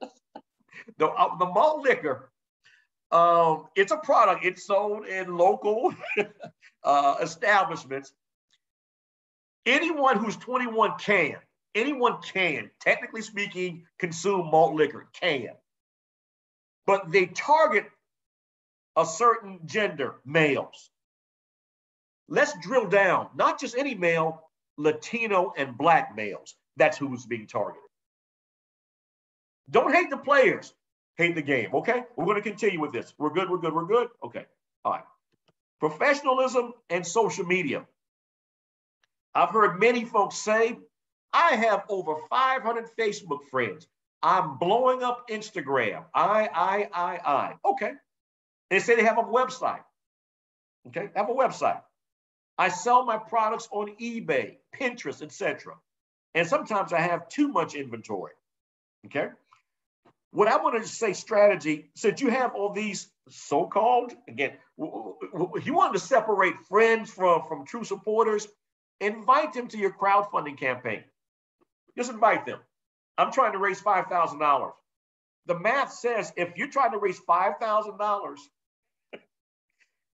the, uh, the malt liquor, um, it's a product. It's sold in local uh, establishments. Anyone who's 21 can anyone can, technically speaking, consume malt liquor, can. But they target a certain gender, males. Let's drill down, not just any male, Latino and black males. That's who's being targeted. Don't hate the players, hate the game, okay? We're going to continue with this. We're good, we're good, we're good. Okay, all right. Professionalism and social media. I've heard many folks say I have over 500 Facebook friends. I'm blowing up Instagram. I, I, I, I. Okay. They say they have a website. Okay, have a website. I sell my products on eBay, Pinterest, etc. And sometimes I have too much inventory. Okay. What I want to say strategy, since you have all these so-called, again, you want to separate friends from, from true supporters, invite them to your crowdfunding campaign. Just invite them. I'm trying to raise $5,000. The math says if you're trying to raise $5,000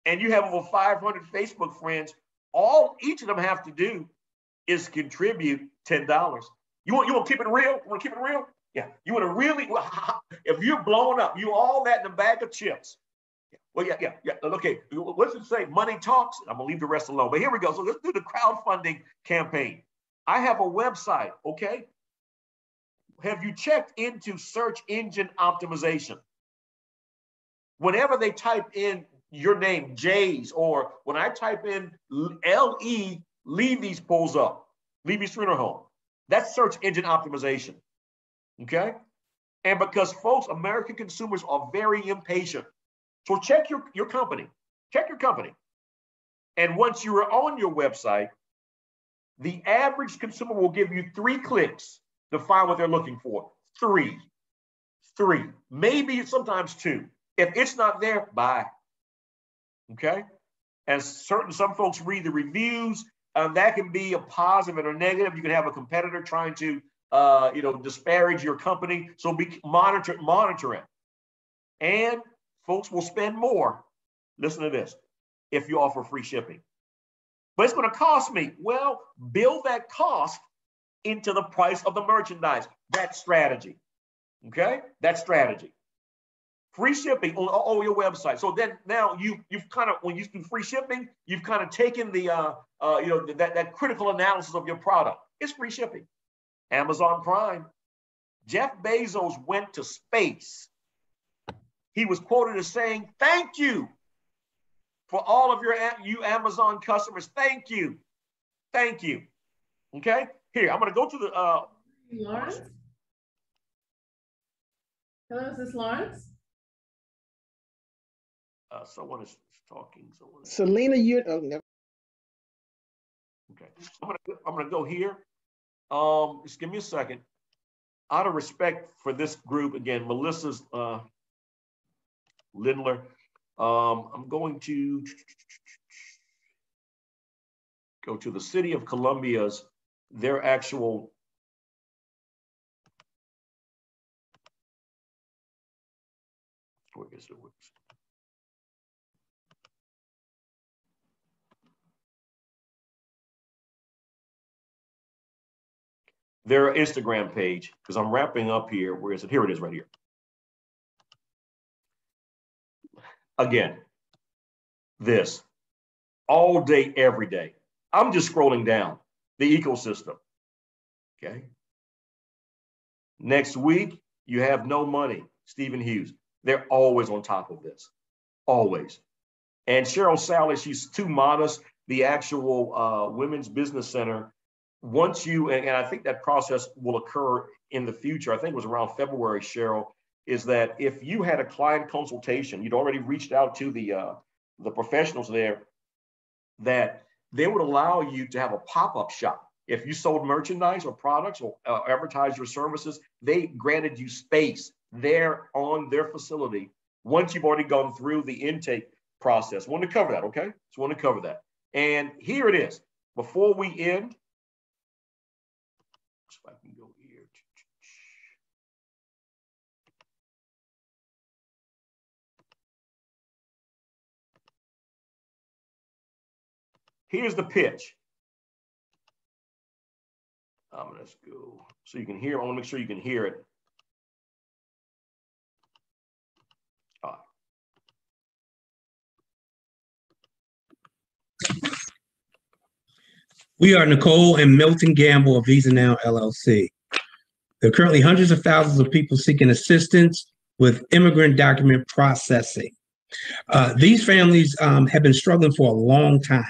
and you have over 500 Facebook friends, all each of them have to do is contribute $10. You want, you want to keep it real? You want to keep it real? Yeah. You want to really, if you're blowing up, you all that in a bag of chips. Well, yeah, yeah, yeah. Okay. What's it say? Money talks. I'm gonna leave the rest alone. But here we go. So let's do the crowdfunding campaign. I have a website, okay? Have you checked into search engine optimization? Whenever they type in your name, Jay's, or when I type in LE, Leevy's pulls up, Leevy's Funeral Home. That's search engine optimization, okay? And because folks, American consumers are very impatient. So check your, your company, check your company. And once you are on your website, the average consumer will give you three clicks to find what they're looking for. Three, three, maybe sometimes two. If it's not there, bye. Okay. And certain some folks read the reviews, and that can be a positive and a negative. You can have a competitor trying to, uh, you know, disparage your company. So be monitor monitor it. And folks will spend more. Listen to this: if you offer free shipping but it's going to cost me. Well, build that cost into the price of the merchandise. That strategy. Okay, that strategy. Free shipping on, all your website. So then now you you've kind of when you do free shipping, you've kind of taken the uh, uh, you know that that critical analysis of your product. It's free shipping. Amazon Prime. Jeff Bezos went to space. He was quoted as saying, "Thank you for all of your you Amazon customers. Thank you. Thank you. Okay. Here, I'm going to go to the. Uh, Lawrence? Hello, is this Lawrence? Uh, someone is talking. Someone is... Selena, you. Oh, no. Okay. I'm going to I'm to go here. Um, just give me a second. Out of respect for this group, again, Melissa's uh, Lindler. Um, I'm going to go to the city of Columbia's, their actual Where is it? Their Instagram page, because I'm wrapping up here. Where is it? Here it is right here. Again, this all day, every day. I'm just scrolling down the ecosystem. Okay. Next week, you have no money. Stephen Hughes. They're always on top of this, always. And Cheryl Sally, she's too modest. The actual uh, Women's Business Center, once you, and, and I think that process will occur in the future, I think it was around February, Cheryl, is that if you had a client consultation, you'd already reached out to the, uh, the professionals there, that they would allow you to have a pop-up shop. If you sold merchandise or products or uh, advertised your services, they granted you space there on their facility once you've already gone through the intake process. Want to cover that, okay? Just want to cover that. And here it is. Before we end, Here's the pitch. I'm gonna go so you can hear. I want to make sure you can hear it. We are Nicole and Milton Gamble of Visa Now LLC. There are currently hundreds of thousands of people seeking assistance with immigrant document processing. Uh, these families um, have been struggling for a long time.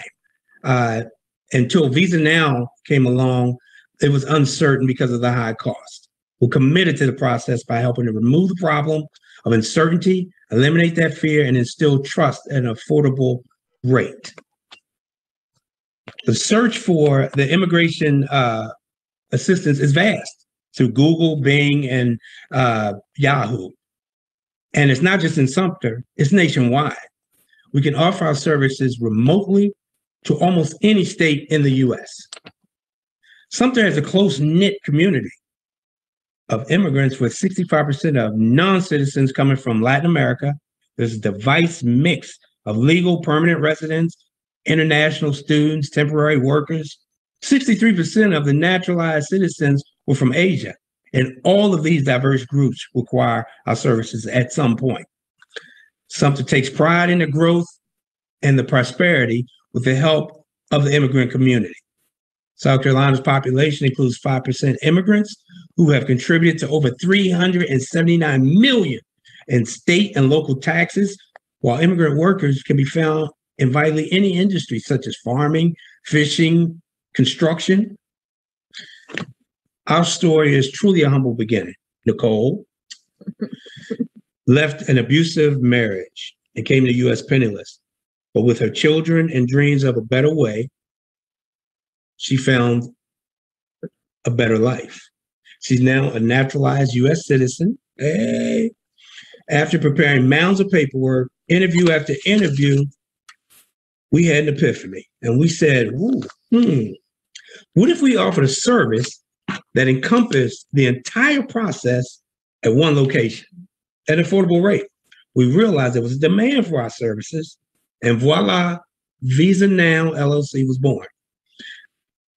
Uh, until Visa Now came along, it was uncertain because of the high cost. We're committed to the process by helping to remove the problem of uncertainty, eliminate that fear, and instill trust at an affordable rate. The search for the immigration uh, assistance is vast through Google, Bing, and uh, Yahoo. And it's not just in Sumter, it's nationwide. We can offer our services remotely to almost any state in the US. Sumter has a close knit community of immigrants with 65% of non citizens coming from Latin America. There's a diverse mix of legal permanent residents, international students, temporary workers. 63% of the naturalized citizens were from Asia. And all of these diverse groups require our services at some point. Sumter takes pride in the growth and the prosperity with the help of the immigrant community. South Carolina's population includes 5% immigrants who have contributed to over 379 million in state and local taxes, while immigrant workers can be found in vitally any industry such as farming, fishing, construction. Our story is truly a humble beginning. Nicole left an abusive marriage and came to the US penniless. But with her children and dreams of a better way, she found a better life. She's now a naturalized US citizen. Hey. After preparing mounds of paperwork, interview after interview, we had an epiphany and we said, hmm, what if we offered a service that encompassed the entire process at one location at an affordable rate? We realized there was a demand for our services and voila, Visa Now LLC was born.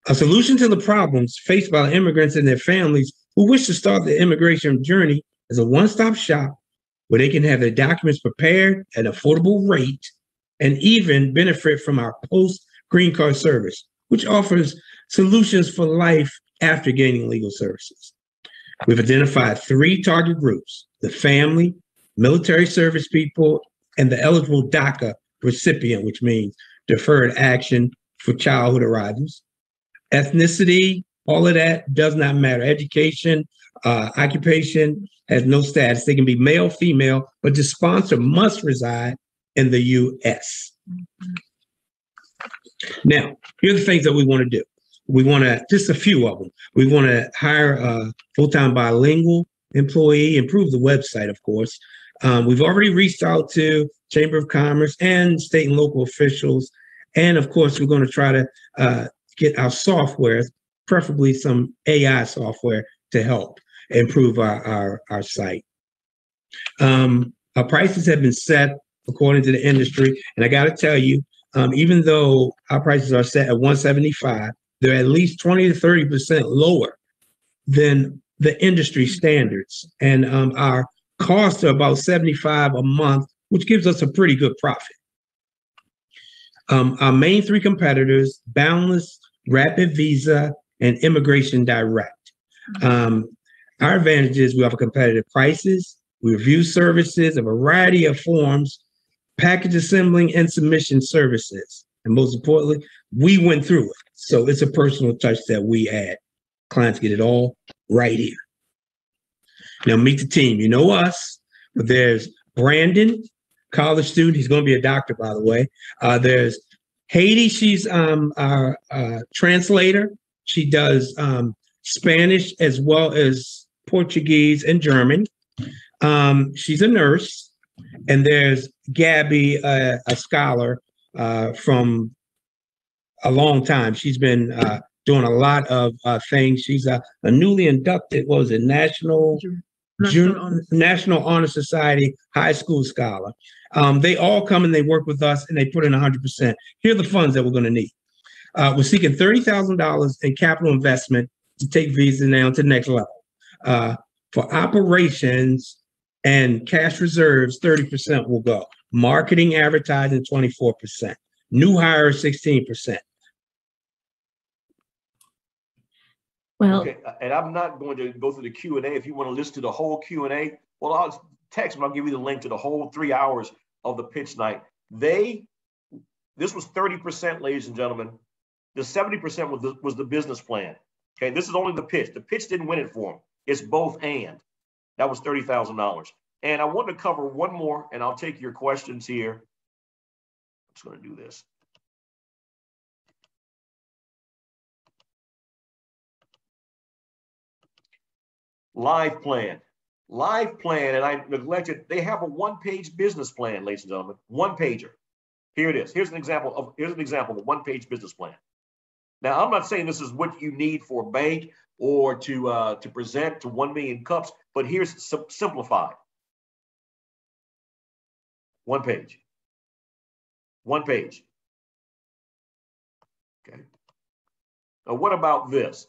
A solution to the problems faced by immigrants and their families who wish to start the immigration journey is a one stop shop where they can have their documents prepared at an affordable rate and even benefit from our post green card service, which offers solutions for life after gaining legal services. We've identified three target groups the family, military service people, and the eligible DACA recipient, which means deferred action for childhood arrivals. Ethnicity, all of that does not matter. Education, uh, occupation has no status. They can be male, female, but the sponsor must reside in the US. Now, here are the things that we want to do. We want to, just a few of them. We want to hire a full time bilingual employee, improve the website, of course. Um, we've already reached out to Chamber of Commerce and state and local officials. And of course, we're going to try to uh, get our software, preferably some AI software, to help improve our, our, our site. Um, uh, prices have been set according to the industry. And I got to tell you, um, even though our prices are set at 175, they're at least 20 to 30% lower than the industry standards. And um, our costs are about 75 a month, which gives us a pretty good profit. Um, our main three competitors, Boundless, Rapid Visa, and Immigration Direct. Um, our advantage is we offer competitive prices, we review services, a variety of forms, package assembling and submission services. And most importantly, we went through it. So it's a personal touch that we add. Clients get it all right here. Now meet the team. You know us, but there's Brandon, college student. He's going to be a doctor, by the way. Uh, there's Haiti. She's um, our uh, translator. She does um, Spanish as well as Portuguese and German. Um, she's a nurse. And there's Gabby, uh, a scholar uh, from a long time. She's been uh, doing a lot of uh, things. She's a, a, newly inducted, what was it, National National Honor, National Honor Society high school scholar. Um, they all come and they work with us and they put in 100%. Here are the funds that we're going to need. Uh, we're seeking $30,000 in capital investment to take Visa now to the next level. Uh, for operations and cash reserves, 30% will go. Marketing, advertising, 24%. New hires, 16%. Well, okay. Uh, and I'm not going to go through the Q and A. If you want to listen to the whole Q and A, well, I'll text me. I'll give you the link to the whole three hours of the pitch night. They, this was 30%, ladies and gentlemen. The 70% was the, was the business plan. Okay, this is only the pitch. The pitch didn't win it for them. It's both and. That was $30,000. And I want to cover one more, and I'll take your questions here. I'm just going to do this. Live plan. Live plan, and I neglected, they have a one-page business plan, ladies and gentlemen, one pager. Here it is. Here's an example of here's an example of a one-page business plan. Now, I'm not saying this is what you need for a bank or to uh, to present to 1 million cups, but here's simplified. One page. One page. Okay. Now, what about this?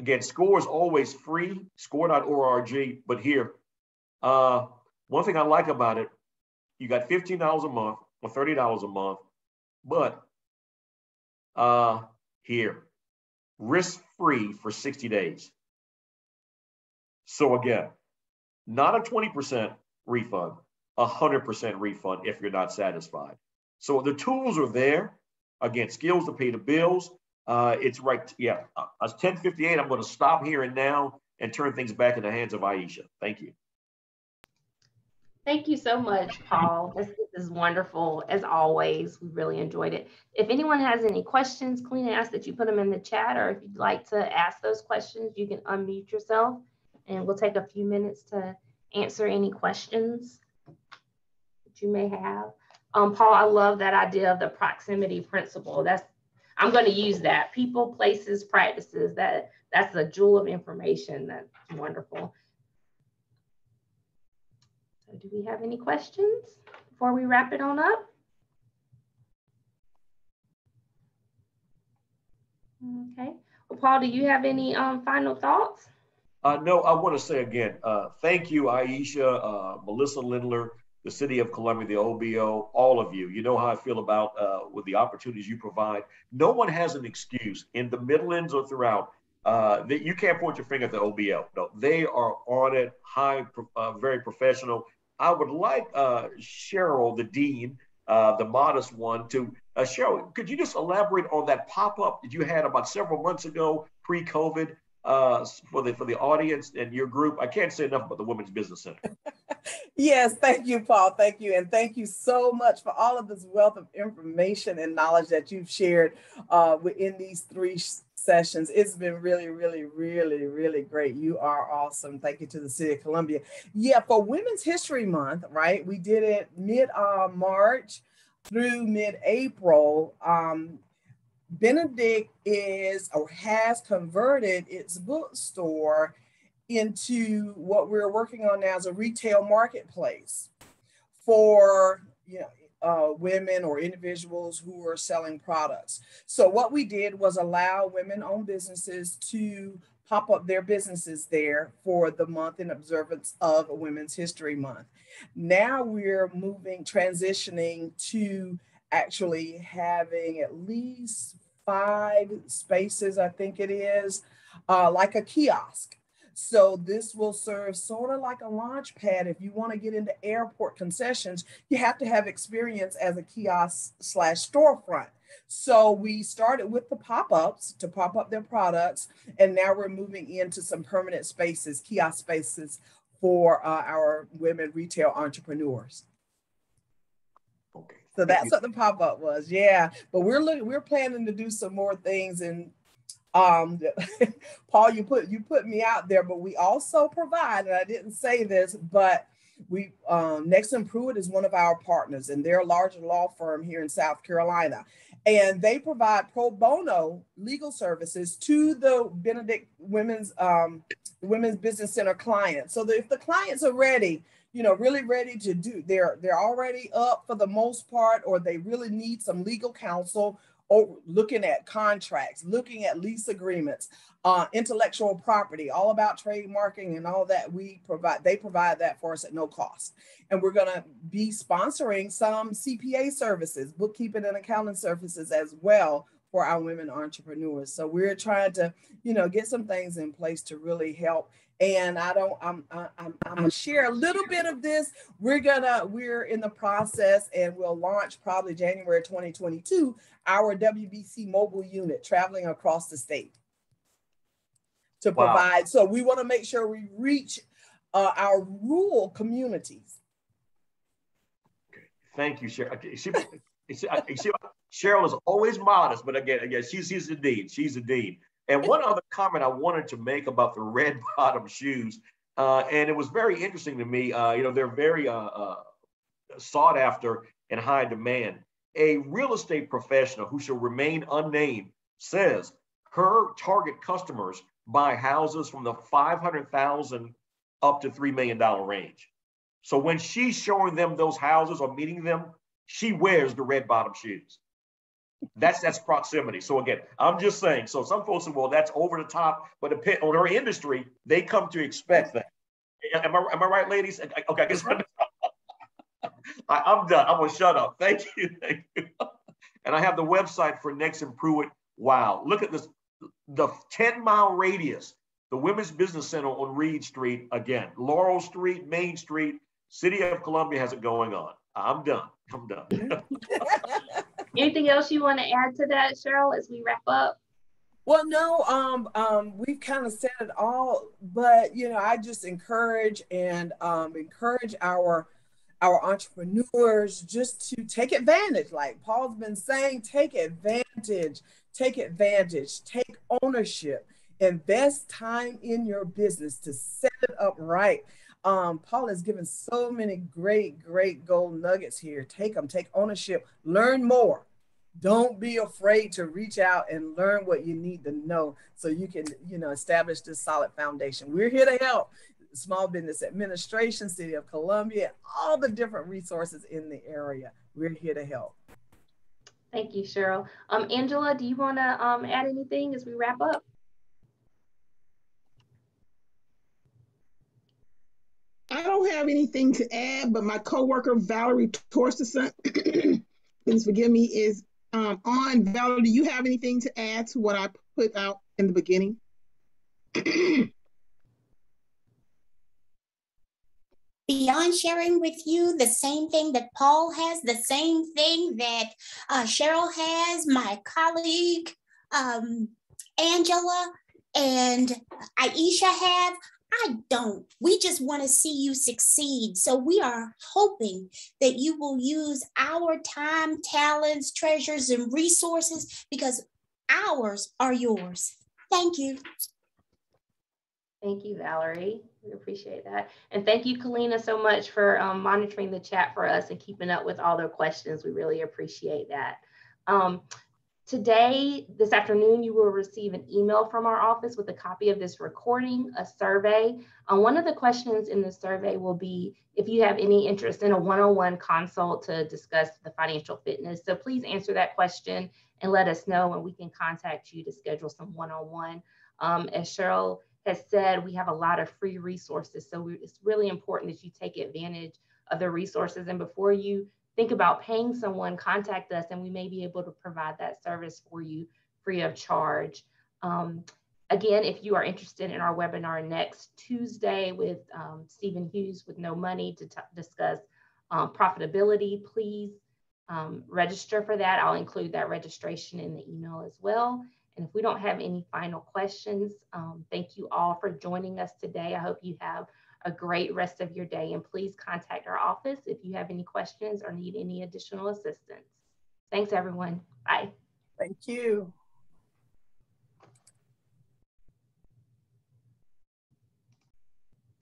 Again, score is always free, score.org, but here, uh, one thing I like about it, you got $15 a month or $30 a month, but uh, here, risk free for 60 days. So again, not a 20% refund, a 100% refund if you're not satisfied. So the tools are there. Again, skills to pay the bills. Uh, it's right. Yeah, uh, it's 1058. I'm going to stop here and now and turn things back in the hands of Aisha. Thank you. Thank you so much, Paul. This, this, is wonderful. As always, we really enjoyed it. If anyone has any questions, Kalina ask that you put them in the chat, or if you'd like to ask those questions, you can unmute yourself, and we'll take a few minutes to answer any questions that you may have. Um, Paul, I love that idea of the proximity principle. That's I'm going to use that. People, places, practices. That that's a jewel of information. That's wonderful. So do we have any questions before we wrap it on up? Okay. Well, Paul, do you have any um, final thoughts? Uh, no, I want to say again, uh, thank you, Aisha, uh, Melissa Lindler, the City of Columbia, the OBO, all of you. You know how I feel about uh, with the opportunities you provide. No one has an excuse in the Midlands or throughout uh, that you can't point your finger at the OBO. No, they are on it, high, uh, very professional. I would like uh, Cheryl, the dean, uh, the modest one, to uh, Cheryl. Could you just elaborate on that pop up that you had about several months ago, pre COVID, uh, for the for the audience and your group? I can't say enough about the Women's Business Center. yes, thank you, Paul. Thank you, and thank you so much for all of this wealth of information and knowledge that you've shared uh, within these three sessions. It's been really, really, really, really great. You are awesome. Thank you to the City of Columbia. Yeah, for Women's History Month, right? We did it mid uh, March through mid April. Um, Benedict is or has converted its bookstore into what we're working on now as a retail marketplace for you know uh, women or individuals who are selling products. So what we did was allow women-owned businesses to pop up their businesses there for the month in observance of Women's History Month. Now we're moving, transitioning to actually having at least five spaces, I think it is, uh, like a kiosk. So this will serve sort of like a launch pad. If you want to get into airport concessions, you have to have experience as a kiosk slash storefront. So we started with the pop-ups to pop up their products, and now we're moving into some permanent spaces, kiosk spaces for uh, our women retail entrepreneurs. So that's what the pop-up was. Yeah. But we're looking, we're planning to do some more things and um Paul, you put you put me out there, but we also provide, and I didn't say this, but we um Nexsen Pruet is one of our partners, and they're a larger law firm here in South Carolina. And they provide pro bono legal services to the Benedict Women's um, Women's Business Center clients. So that if the clients are ready, you know, really ready to do, they're they're already up for the most part, or they really need some legal counsel or looking at contracts, looking at lease agreements, uh, intellectual property, all about trademarking and all that we provide. They provide that for us at no cost. And we're going to be sponsoring some CPA services, bookkeeping and accounting services as well for our women entrepreneurs. So we're trying to, you know, get some things in place to really help. And I don't, I'm, I'm, I'm gonna share a little bit of this. We're gonna, we're in the process, and we'll launch probably January 2022 our WBC mobile unit traveling across the state to Wow. provide. So we want to make sure we reach uh, our rural communities. Okay, thank you, Cheryl. Okay, she- I- you see, Cheryl is always modest, but again, again, she's, she's a dean. She's a dean. And one other comment I wanted to make about the red bottom shoes, uh, and it was very interesting to me. Uh, you know, they're very uh, uh, sought after and high demand. A real estate professional who shall remain unnamed says her target customers buy houses from the 500,000 up to $3 million range. So when she's showing them those houses or meeting them, she wears the red bottom shoes. That's that's proximity. So again, I'm just saying. So some folks say, well, that's over the top, but depend on our industry, they come to expect that. Am I am I right, ladies? Okay, I guess I'm, I'm done. I'm gonna shut up. Thank you. Thank you. And I have the website for Nexsen Pruet. Wow, look at this. The 10 mile radius, the Women's Business Center on Reed Street again, Laurel Street, Main Street, City of Columbia has it going on. I'm done. I'm done. Anything else you want to add to that, Cheryl, as we wrap up? Well, no, um, um, we've kind of said it all, but you know, I just encourage and um, encourage our our entrepreneurs just to take advantage. Like Paul's been saying, take advantage, take advantage, take ownership, invest time in your business to set it up right. Um, Paul has given so many great, great gold nuggets here. Take them, take ownership, learn more don't be afraid to reach out and learn what you need to know so you can you know establish this solid foundation we're here to help small business administration city of columbia all the different resources in the area we're here to help Thank you, Cheryl. Um, Angela, do you want to um, add anything as we wrap up? I don't have anything to add, but my coworker Valerie Torstenson, please forgive me, is um, on. Valerie, do you have anything to add to what I put out in the beginning? beyond sharing with you the same thing that Paul has, the same thing that uh, Cheryl has, my colleague um, Angela and Aisha have. I don't. We just want to see you succeed. So we are hoping that you will use our time, talents, treasures, and resources because ours are yours. Thank you. Thank you, Valerie. We appreciate that. And thank you, Kalina, so much for um, monitoring the chat for us and keeping up with all their questions. We really appreciate that. Um, Today, this afternoon, you will receive an email from our office with a copy of this recording, a survey. Um, one of the questions in the survey will be if you have any interest in a one-on-one consult to discuss the financial fitness. So please answer that question and let us know and we can contact you to schedule some one-on-one. Um, as Cheryl has said, we have a lot of free resources. So we, it's really important that you take advantage of the resources. And before you think about paying someone, contact us and we may be able to provide that service for you free of charge. Um, again, if you are interested in our webinar next Tuesday with um, Stephen Hughes with No Money to discuss um, profitability, please um, register for that. I'll include that registration in the email as well. And if we don't have any final questions, um, thank you all for joining us today. I hope you have a great rest of your day and please contact our office if you have any questions or need any additional assistance. Thanks everyone. Bye. Thank you.